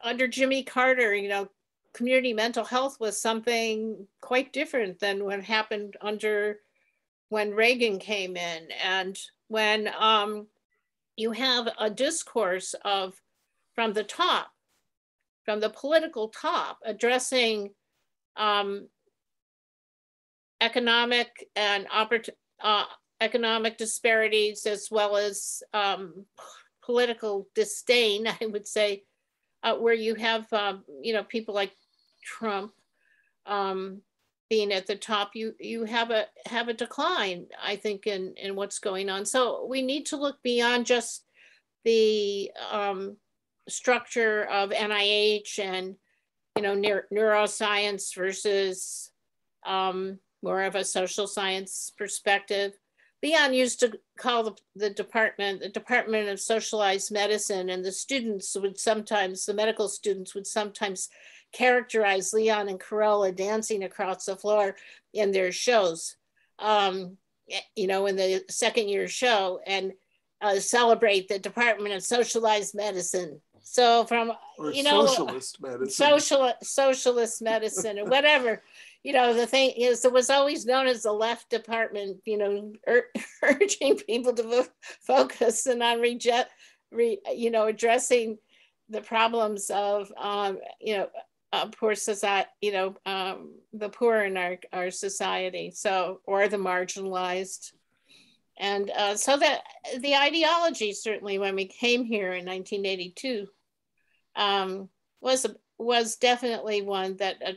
under Jimmy Carter, you know, community mental health was something quite different than what happened under when Reagan came in and when um, you have a discourse of from the top, from the political top, addressing um, economic and uh, economic disparities as well as um, political disdain, I would say, uh, where you have um, you know people like Trump um, being at the top, you you have a have a decline, I think, in in what's going on. So we need to look beyond just the um, structure of NIH and you know neuroscience versus um, more of a social science perspective. Leon used to call the, the department the Department of Socialized Medicine, and the students would sometimes, the medical students would sometimes characterize Leon and Carola dancing across the floor in their shows. Um, you know, in the second year show and uh, celebrate the Department of Socialized Medicine. So from or you know socialist medicine, social socialist medicine or whatever, you know, the thing is it was always known as the left department. You know, ur- urging people to focus and on reject, re, you know, addressing the problems of um, you know uh, poor society, you know, um, the poor in our, our society, so, or the marginalized. And uh, so that the ideology, certainly when we came here in 1982, um, was, was definitely one that uh,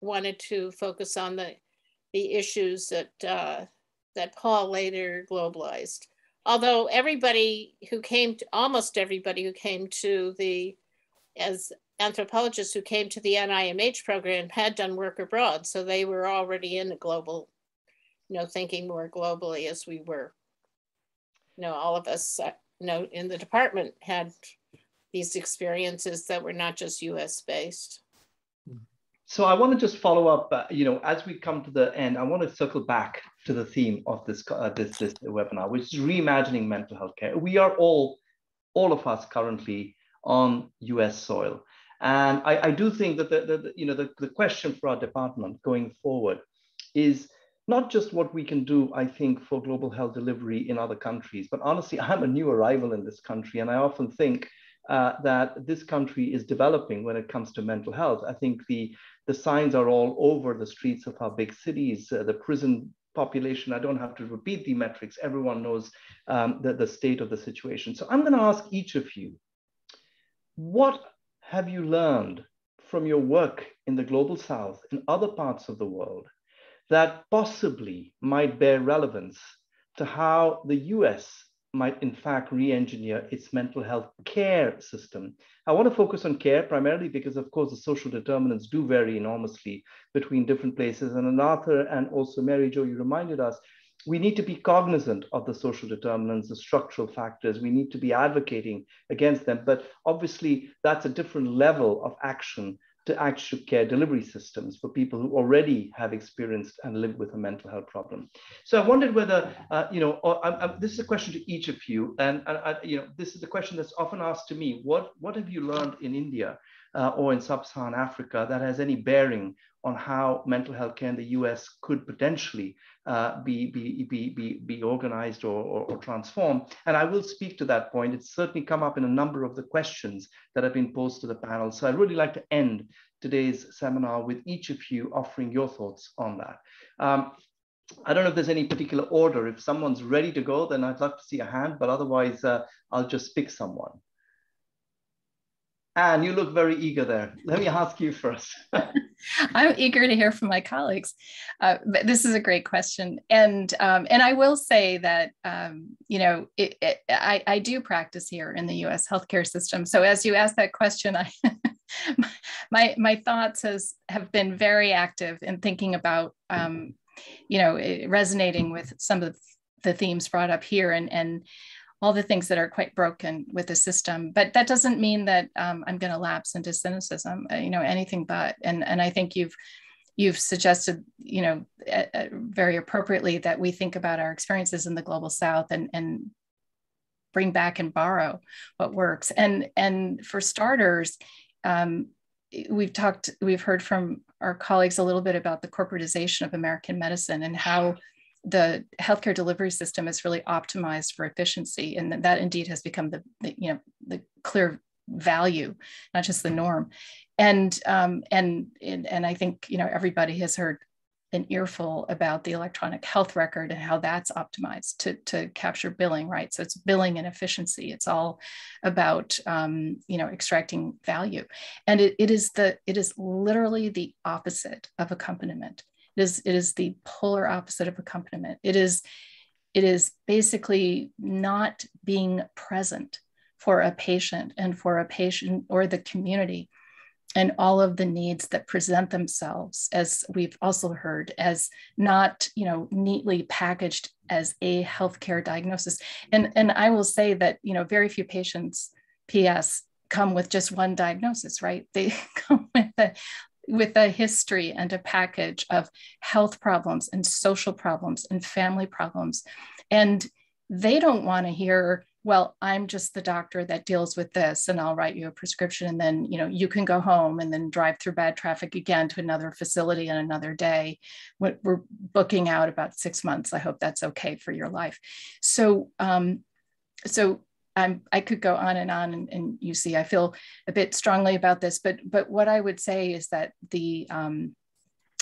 wanted to focus on the, the issues that, uh, that Paul later globalized. Although everybody who came to, almost everybody who came to the, as anthropologists who came to the NIMH program had done work abroad. So they were already in the global, you know, thinking more globally as we were. You know, all of us, uh, you know, in the department had these experiences that were not just US based. So I want to just follow up, uh, you know, as we come to the end, I want to circle back to the theme of this, uh, this, this webinar, which is reimagining mental health care. We are all, all of us currently on US soil. And I, I do think that the, the, you know, the, the question for our department going forward is not just what we can do, I think, for global health delivery in other countries, but honestly, I'm a new arrival in this country, and I often think uh, that this country is developing when it comes to mental health. I think the, the signs are all over the streets of our big cities, uh, the prison population. I don't have to repeat the metrics. Everyone knows um, the, the state of the situation. So I'm going to ask each of you, what have you learned from your work in the global south and other parts of the world that possibly might bear relevance to how the US might in fact re-engineer its mental health care system. I want to focus on care primarily because of course the social determinants do vary enormously between different places. And Arthur and also Mary Jo, you reminded us we need to be cognizant of the social determinants, the structural factors. We need to be advocating against them. But obviously, that's a different level of action to actual care delivery systems for people who already have experienced and live with a mental health problem. So I wondered whether, uh, you know, or, this is a question to each of you, and, and you know, this is the question that's often asked to me: What what have you learned in India uh, or in sub-Saharan Africa that has any bearing on how mental health care in the US could potentially uh, be, be, be, be, be organized or, or, or, transformed. And I will speak to that point. It's certainly come up in a number of the questions that have been posed to the panel. So I'd really like to end today's seminar with each of you offering your thoughts on that. Um, I don't know if there's any particular order. If someone's ready to go, then I'd love to see a hand, but otherwise uh, I'll just pick someone. Anne, you look very eager there. Let me ask you first. I'm eager to hear from my colleagues. Uh, but this is a great question, and um, and I will say that um, you know it, it, I I do practice here in the U.S. healthcare system. So as you ask that question, I my my thoughts has have been very active in thinking about um, you know resonating with some of the themes brought up here and and all the things that are quite broken with the system. But that doesn't mean that um, I'm going to lapse into cynicism, uh, you know, anything but. And and I think you've you've suggested, you know, uh, very appropriately that we think about our experiences in the global South and and bring back and borrow what works. And and for starters. Um, we've talked, we've heard from our colleagues a little bit about the corporatization of American medicine and how the healthcare delivery system is really optimized for efficiency, and that indeed has become the, the you know the clear value, not just the norm. And um, and and I think you know everybody has heard an earful about the electronic health record and how that's optimized to, to capture billing, right? So it's billing and efficiency. It's all about um, you know extracting value, and it, it is the it is literally the opposite of accompaniment. It is, it is the polar opposite of accompaniment. It is, it is basically not being present for a patient and for a patient or the community and all of the needs that present themselves as we've also heard as not you know neatly packaged as a healthcare diagnosis and and i will say that you know very few patients ps come with just one diagnosis right they come with a with a history and a package of health problems and social problems and family problems. And they don't want to hear, well, I'm just the doctor that deals with this and I'll write you a prescription and then, you know, you can go home and then drive through bad traffic again to another facility in another day. We're booking out about six months. I hope that's okay for your life. So, um, so I'm, I could go on and on, and, and, you see, I feel a bit strongly about this. But but what I would say is that the um,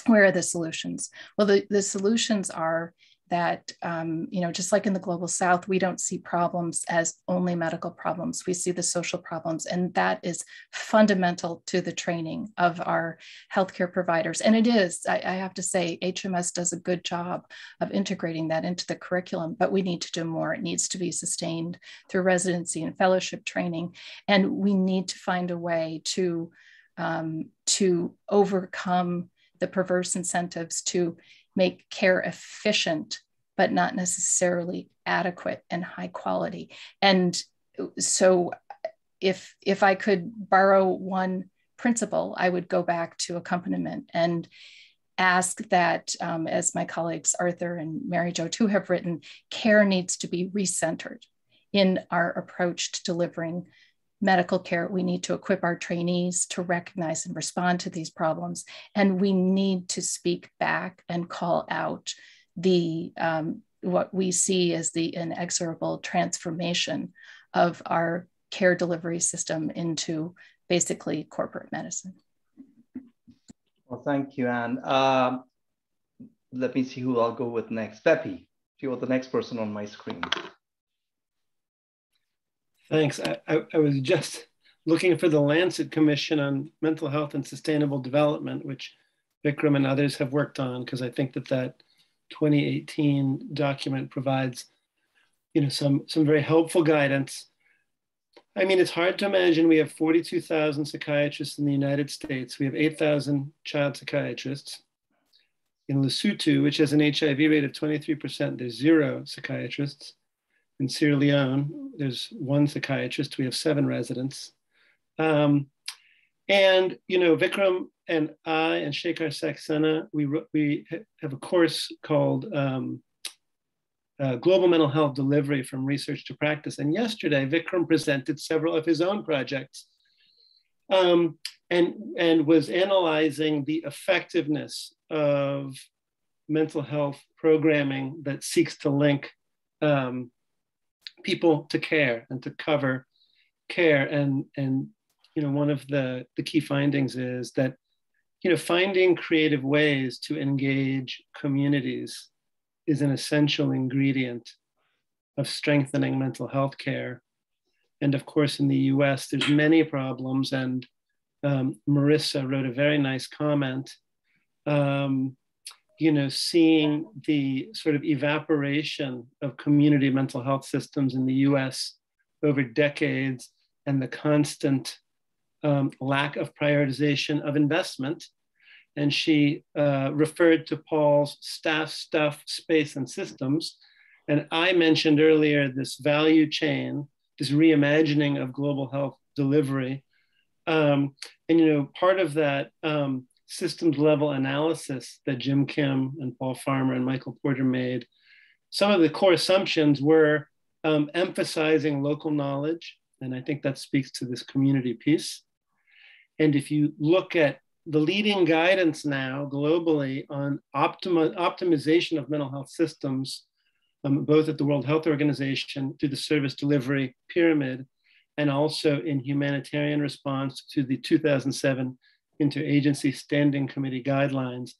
where are the solutions? Well, the, the solutions are that, um, you know, just like in the global south, we don't see problems as only medical problems. We see the social problems, and that is fundamental to the training of our healthcare providers. And it is, I, I have to say, HMS does a good job of integrating that into the curriculum, but we need to do more. It needs to be sustained through residency and fellowship training. And we need to find a way to, um, to overcome the perverse incentives to make care efficient, but not necessarily adequate and high quality. And so if if I could borrow one principle, I would go back to accompaniment and ask that, um, as my colleagues Arthur and Mary Jo too have written, care needs to be recentered in our approach to delivering medical care, we need to equip our trainees to recognize and respond to these problems. And we need to speak back and call out the um, what we see as the inexorable transformation of our care delivery system into basically corporate medicine. Well, thank you, Anne. Uh, let me see who I'll go with next. Bepi, you're the next person on my screen. Thanks. I, I, I, was just looking for the Lancet Commission on Mental Health and Sustainable Development, which Vikram and others have worked on, because I think that that 2018 document provides, you know, some some very helpful guidance. I mean, it's hard to imagine we have 42,000 psychiatrists in the United States. We have 8,000 child psychiatrists. In Lesotho, which has an HIV rate of 23%, there's zero psychiatrists. In Sierra Leone, there's one psychiatrist. We have seven residents. Um, and, you know, Vikram and I and Shekhar Saxena, we, we have a course called um, uh, Global Mental Health Delivery from Research to Practice. And yesterday, Vikram presented several of his own projects um, and, and was analyzing the effectiveness of mental health programming that seeks to link um, people to care and to cover care. And and you know one of the the key findings is that you know finding creative ways to engage communities is an essential ingredient of strengthening mental health care. And of course in the us there's many problems. And um, marissa wrote a very nice comment um, you know, seeing the sort of evaporation of community mental health systems in the US over decades and the constant um, lack of prioritization of investment. And she uh, referred to Paul's staff, stuff, space, and systems. And I mentioned earlier this value chain, this reimagining of global health delivery. Um, and, you know, part of that um, systems level analysis that Jim Kim and Paul Farmer and Michael Porter made, some of the core assumptions were um, emphasizing local knowledge. And I think that speaks to this community piece. And if you look at the leading guidance now globally on optima, optimization of mental health systems, um, both at the World Health Organization through the service delivery pyramid, and also in humanitarian response to the 2007 interagency standing committee guidelines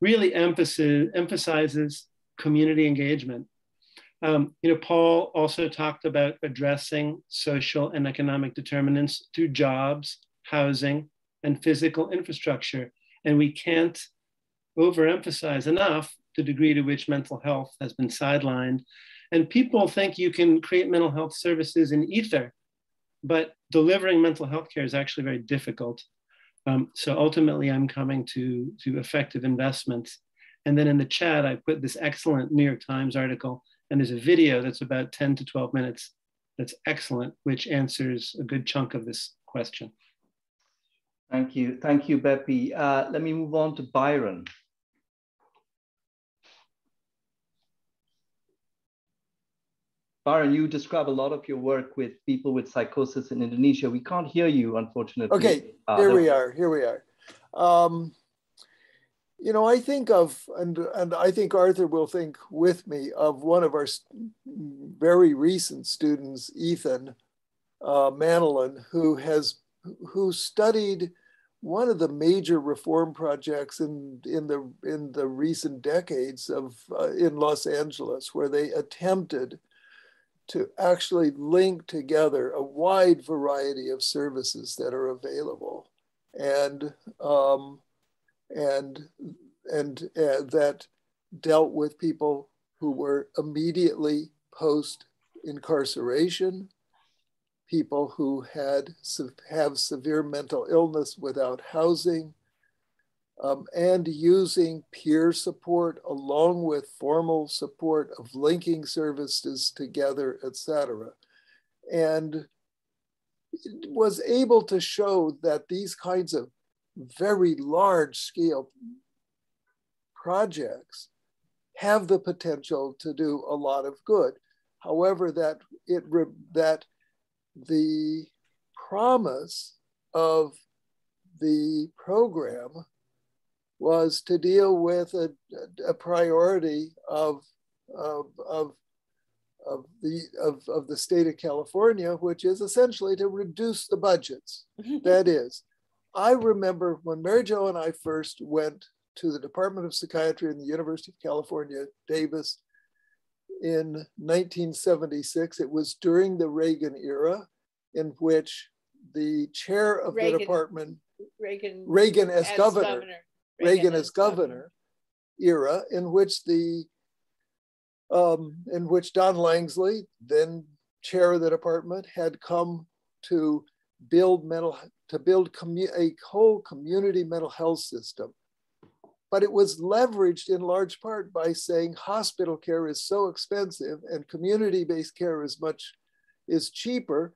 really emphasis, emphasizes community engagement. Um, you know, Paul also talked about addressing social and economic determinants through jobs, housing, and physical infrastructure. And we can't overemphasize enough the degree to which mental health has been sidelined. And people think you can create mental health services in ether, but delivering mental health care is actually very difficult. Um, so ultimately, I'm coming to, to effective investments. And then in the chat, I put this excellent New York Times article, and there's a video that's about 10 to 12 minutes that's excellent, which answers a good chunk of this question. Thank you. Thank you, Bepi. Uh, let me move on to Byron. Byron, you describe a lot of your work with people with psychosis in Indonesia. We can't hear you, unfortunately. Okay, uh, here we are. Here we are. Um, you know, I think of, and and I think Arthur will think with me of one of our very recent students, Ethan uh, Manilin, who has who studied one of the major reform projects in in the in the recent decades of uh, in Los Angeles, where they attempted to actually link together a wide variety of services that are available. And um, and and uh, that dealt with people who were immediately post incarceration people who had have severe mental illness without housing um, and using peer support along with formal support of linking services together, etc. And it was able to show that these kinds of very large scale projects have the potential to do a lot of good. However, that it that the promise of the program was to deal with a, a priority of, of, of, of, the, of, of the state of California, which is essentially to reduce the budgets. that is, I remember when Mary Jo and I first went to the Department of Psychiatry in the University of California, Davis, in 1976. It was during the Reagan era, in which the chair of Reagan, the department, Reagan, Reagan as, as governor, governor, Reagan, as governor, era in which the um, in which Don Langsley, then chair of the department, had come to build mental to build commu- a whole community mental health system. But it was leveraged in large part by saying hospital care is so expensive and community-based care is much is cheaper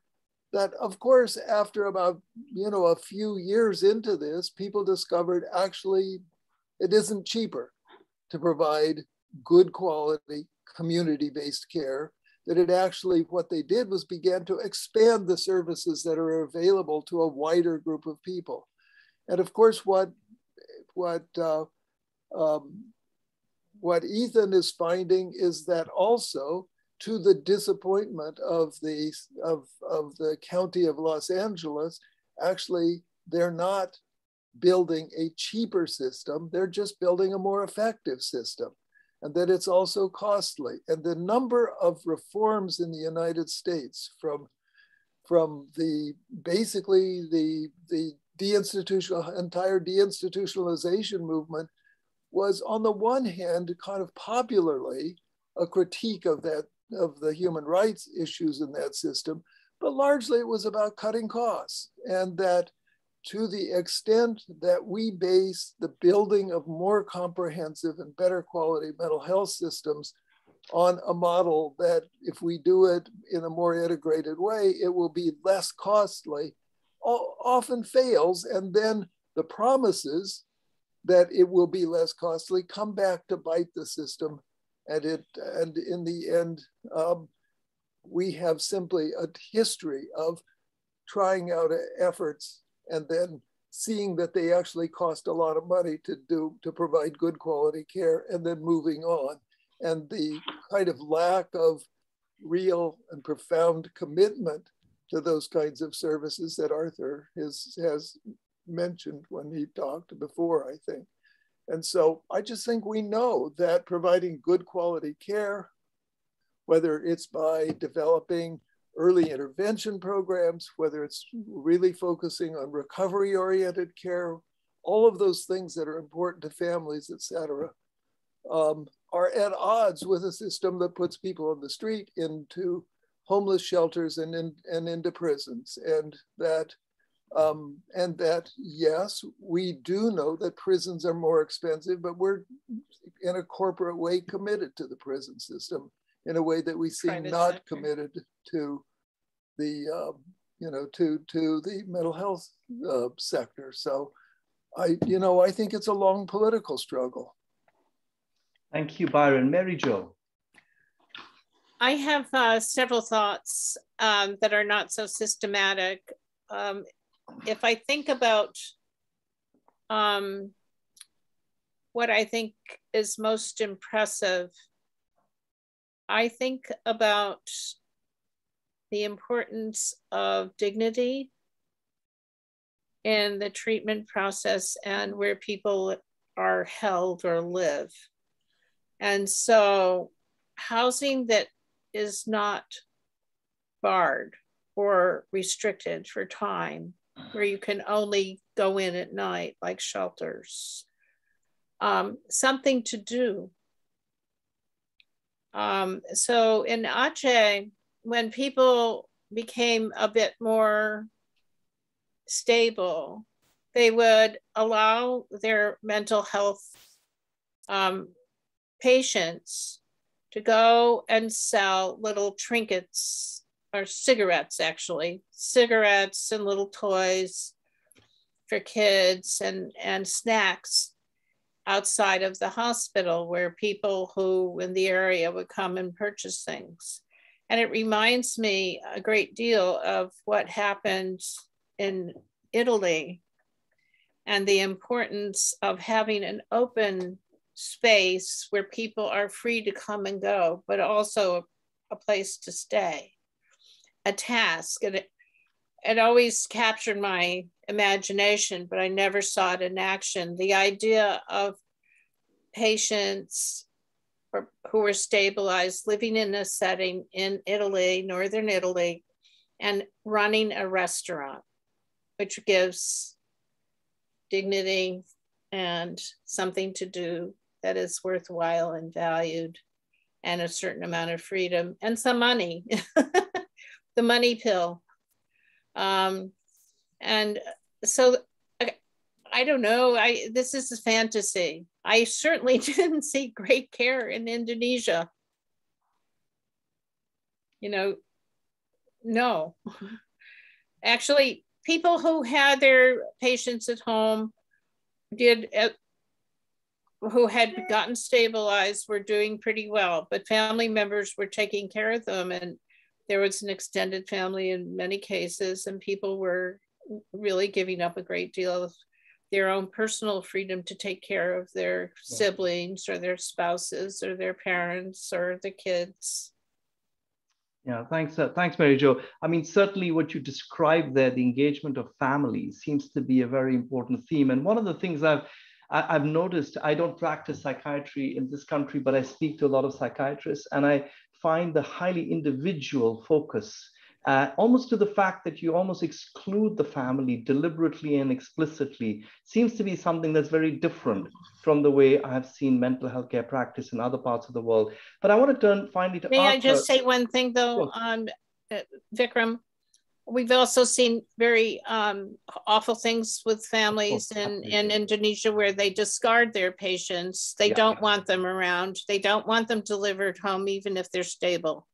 that of course after about you know a few years into this people discovered actually it isn't cheaper to provide good quality community-based care that it actually what they did was began to expand the services that are available to a wider group of people. And of course what what uh, um, what ethan is finding is that also to the disappointment of the of, of the county of Los Angeles, actually they're not building a cheaper system, they're just building a more effective system. And that it's also costly. And the number of reforms in the United States from, from the basically the, the deinstitutional entire deinstitutionalization movement was on the one hand kind of popularly a critique of that of the human rights issues in that system, but largely it was about cutting costs. And that to the extent that we base the building of more comprehensive and better quality mental health systems on a model that if we do it in a more integrated way, it will be less costly, often fails. And then the promises that it will be less costly come back to bite the system and it and in the end um, we have simply a history of trying out efforts and then seeing that they actually cost a lot of money to do to provide good quality care and then moving on and the kind of lack of real and profound commitment to those kinds of services that Arthur has, has mentioned when he talked before, I think. And so I just think we know that providing good quality care, whether it's by developing early intervention programs, whether it's really focusing on recovery oriented care, all of those things that are important to families, et cetera, um, are at odds with a system that puts people on the street into homeless shelters and, in, and into prisons. And that um, and that, yes, we do know that prisons are more expensive, but we're in a corporate way committed to the prison system in a way that we seem not committed to the, uh, you know, to, to the mental health uh, sector. So I, you know, I think it's a long political struggle. Thank you, Byron. Mary Jo. I have uh, several thoughts um, that are not so systematic. Um, if I think about um, what I think is most impressive, I think about the importance of dignity in the treatment process and where people are held or live. And so, housing that is not barred or restricted for time, where you can only go in at night, like shelters, um, something to do. Um, so in Aceh, when people became a bit more stable, they would allow their mental health um, patients to go and sell little trinkets or cigarettes, actually, cigarettes and little toys for kids and, and snacks outside of the hospital where people who in the area would come and purchase things. And it reminds me a great deal of what happened in Italy and the importance of having an open space where people are free to come and go, but also a, a place to stay, a task. And it, it always captured my imagination, but I never saw it in action. The idea of patients who were stabilized living in a setting in Italy, Northern Italy, and running a restaurant, which gives dignity and something to do that is worthwhile and valued and a certain amount of freedom and some money, the money pill. Um, and so I don't know. I this is a fantasy. I certainly didn't see great care in Indonesia. You know, no. Actually, people who had their patients at home did uh, who had gotten stabilized were doing pretty well, but family members were taking care of them and there was an extended family in many cases and people were really giving up a great deal of their own personal freedom to take care of their siblings or their spouses or their parents or the kids. Yeah, thanks, uh, thanks, Mary Jo. I mean, certainly what you described there, the engagement of families, seems to be a very important theme. And one of the things I've I, have noticed, I don't practice psychiatry in this country, but I speak to a lot of psychiatrists, and I find the highly individual focus uh, almost to the fact that you almost exclude the family deliberately and explicitly seems to be something that's very different from the way I have seen mental health care practice in other parts of the world. But I want to turn finally to May Arthur. I just say one thing though, um, Vikram? We've also seen very um, awful things with families in, in Indonesia where they discard their patients. They yeah. don't want them around. They don't want them delivered home, even if they're stable.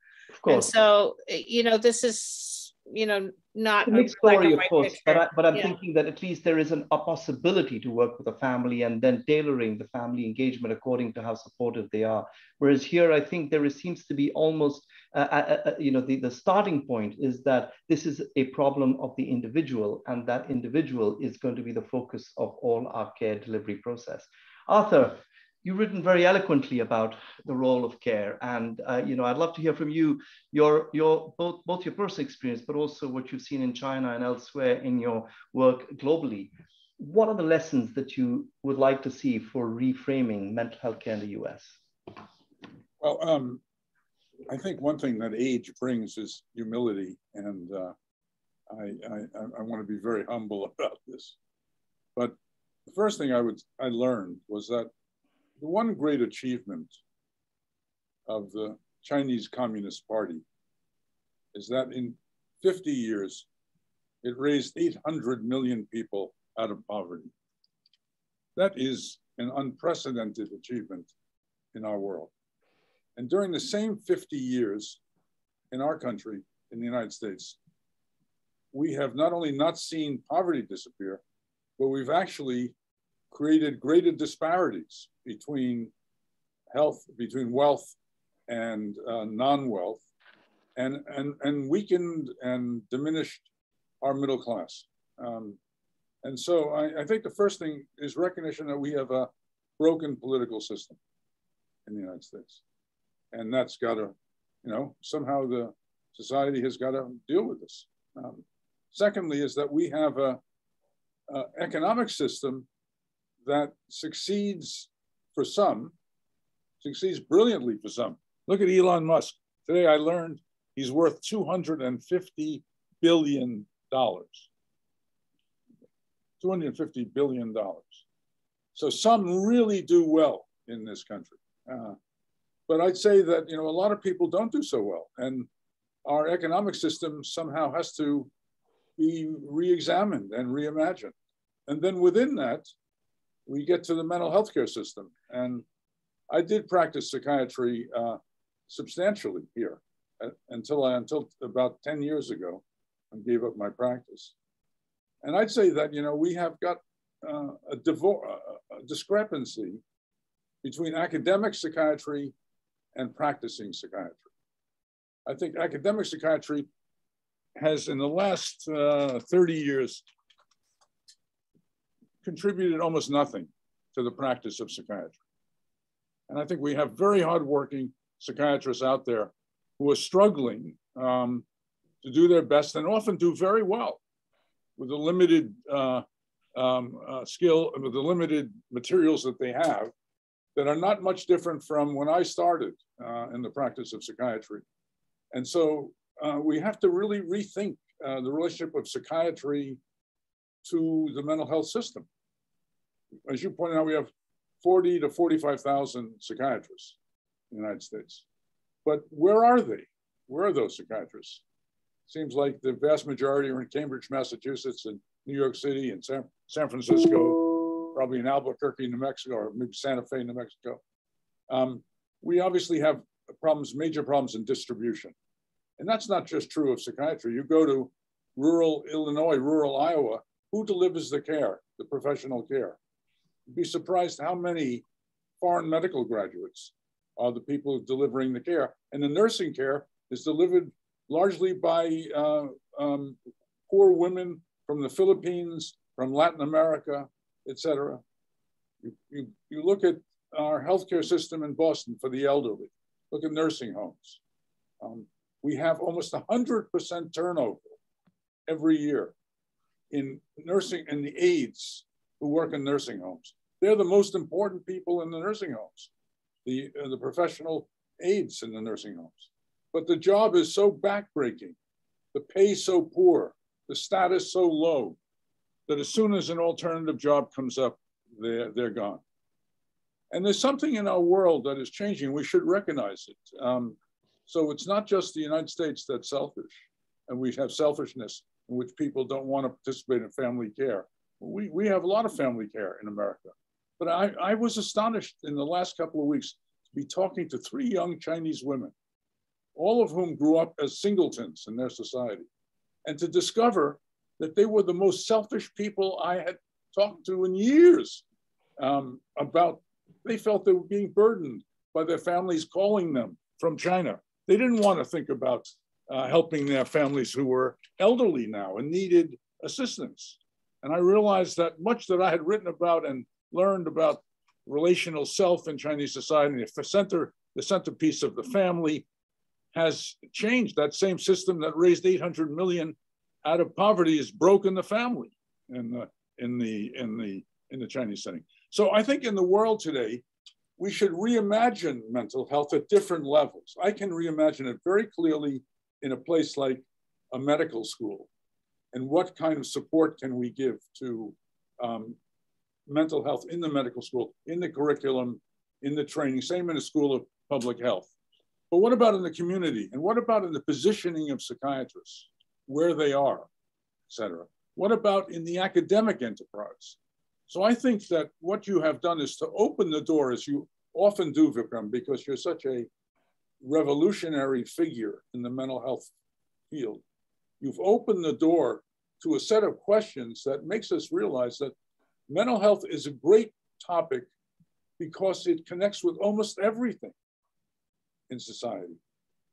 And so, eh, you know, this is, you know, not a mixed story, of course, picture. but, I, but I'm yeah. thinking that at least there is an, a possibility to work with a family and then tailoring the family engagement according to how supportive they are. Whereas here, I think there is, seems to be almost, uh, uh, uh, you know, the, the starting point is that this is a problem of the individual and that individual is going to be the focus of all our care delivery process. Arthur, you've written very eloquently about the role of care, and uh, you know I'd love to hear from you your your both both your personal experience, but also what you've seen in China and elsewhere in your work globally. What are the lessons that you would like to see for reframing mental health care in the U.S.? Well, um, I think one thing that age brings is humility, and uh, I, I, I want to be very humble about this. But the first thing I would I learned was that the one great achievement of the Chinese Communist Party is that in 50 years, it raised 800 million people out of poverty. That is an unprecedented achievement in our world. And during the same 50 years in our country, in the United States, we have not only not seen poverty disappear, but we've actually created greater disparities between health, between wealth and uh, non-wealth, and, and, and weakened and diminished our middle class. Um, and so I, I, think the first thing is recognition that we have a broken political system in the United States. And that's got to, you know, somehow the society has got to deal with this. Um, secondly, is that we have a, a economic system that succeeds for some, succeeds brilliantly for some. Look at Elon Musk. Today I learned he's worth $250 billion. $250 billion. So some really do well in this country. Uh, but I'd say that, you know, a lot of people don't do so well. And our economic system somehow has to be re-examined and reimagined. And then within that, we get to the mental health care system. And I did practice psychiatry uh, substantially here uh, until I, until about 10 years ago and gave up my practice. And I'd say that, you know, we have got uh, a, a discrepancy between academic psychiatry and practicing psychiatry. I think academic psychiatry has, in the last uh, 30 years, contributed almost nothing to the practice of psychiatry. And I think we have very hardworking psychiatrists out there who are struggling um, to do their best and often do very well with the limited uh, um, uh, skill, with the limited materials that they have that are not much different from when I started uh, in the practice of psychiatry. And so uh, we have to really rethink uh, the relationship of psychiatry to the mental health system. As you pointed out, we have 40 to 45,000 psychiatrists in the United States. But where are they? Where are those psychiatrists? Seems like the vast majority are in Cambridge, Massachusetts, and New York City, and San, San Francisco, probably in Albuquerque, New Mexico, or maybe Santa Fe, New Mexico. Um, we obviously have problems, major problems in distribution. And that's not just true of psychiatry. You go to rural Illinois, rural Iowa, who delivers the care, the professional care? You'd be surprised how many foreign medical graduates are the people delivering the care. And the nursing care is delivered largely by uh, um, poor women from the Philippines, from Latin America, et cetera. You, you, you look at our healthcare system in Boston for the elderly, look at nursing homes. Um, we have almost 100% turnover every year in nursing and the aides who work in nursing homes. They're the most important people in the nursing homes, the, uh, the professional aides in the nursing homes. But the job is so backbreaking, the pay so poor, the status so low, that as soon as an alternative job comes up, they're, they're gone. And there's something in our world that is changing. We should recognize it. Um, so it's not just the United States that's selfish, and we have selfishness in which people don't want to participate in family care. We, we have a lot of family care in America. But I, I was astonished in the last couple of weeks to be talking to three young Chinese women all of whom grew up as singletons in their society, and to discover that they were the most selfish people I had talked to in years um, about, they felt they were being burdened by their families calling them from China. They didn't want to think about uh, helping their families who were elderly now and needed assistance. And I realized that much that I had written about and learned about relational self in Chinese society, the center, the centerpiece of the family, has changed. That same system that raised 800 million out of poverty has broken the family in the in the in the in the Chinese setting. So I think in the world today, we should reimagine mental health at different levels. I can reimagine it very clearly in a place like a medical school, and what kind of support can we give to um, mental health in the medical school, in the curriculum, in the training, same in the School of Public Health. But what about in the community? And what about in the positioning of psychiatrists, where they are, et cetera? What about in the academic enterprise? So I think that what you have done is to open the door, as you often do, Vikram, because you're such a revolutionary figure in the mental health field. you've opened the door to a set of questions that makes us realize that mental health is a great topic because it connects with almost everything in society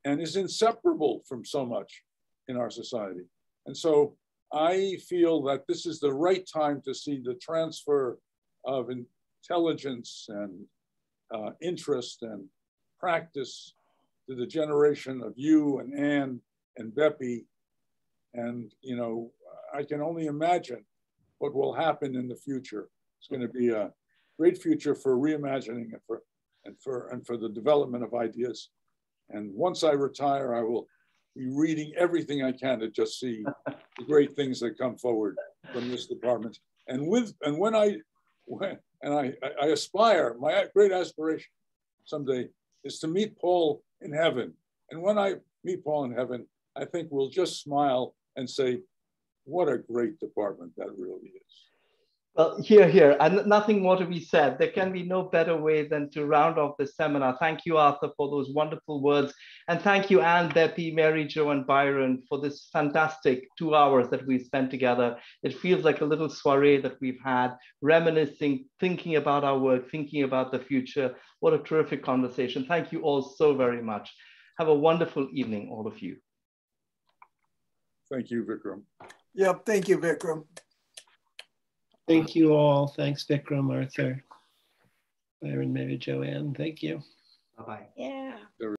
and is inseparable from so much in our society. And so I feel that this is the right time to see the transfer of intelligence and uh, interest and practice to the generation of you and Anne and Bepi. And, you know, I can only imagine what will happen in the future. It's going to be a great future for reimagining and for, and for, and for the development of ideas. And once I retire, I will be reading everything I can to just see the great things that come forward from this department. And with, and when I, when, and I, I aspire, my great aspiration someday is to meet Paul in heaven. And when I meet Paul in heaven, I think we'll just smile and say, what a great department that really is. Well, here, here, and nothing more to be said. There can be no better way than to round off this seminar. Thank you, Arthur, for those wonderful words. And thank you, Anne, Bepi, Mary Jo, and Byron for this fantastic two hours that we spent together. It feels like a little soiree that we've had, reminiscing, thinking about our work, thinking about the future. What a terrific conversation. Thank you all so very much. Have a wonderful evening, all of you. Thank you, Vikram. Yep, thank you, Vikram. Thank you all. Thanks, Vikram, Arthur, Byron, Mary Joanne. Thank you. Bye-bye. Yeah.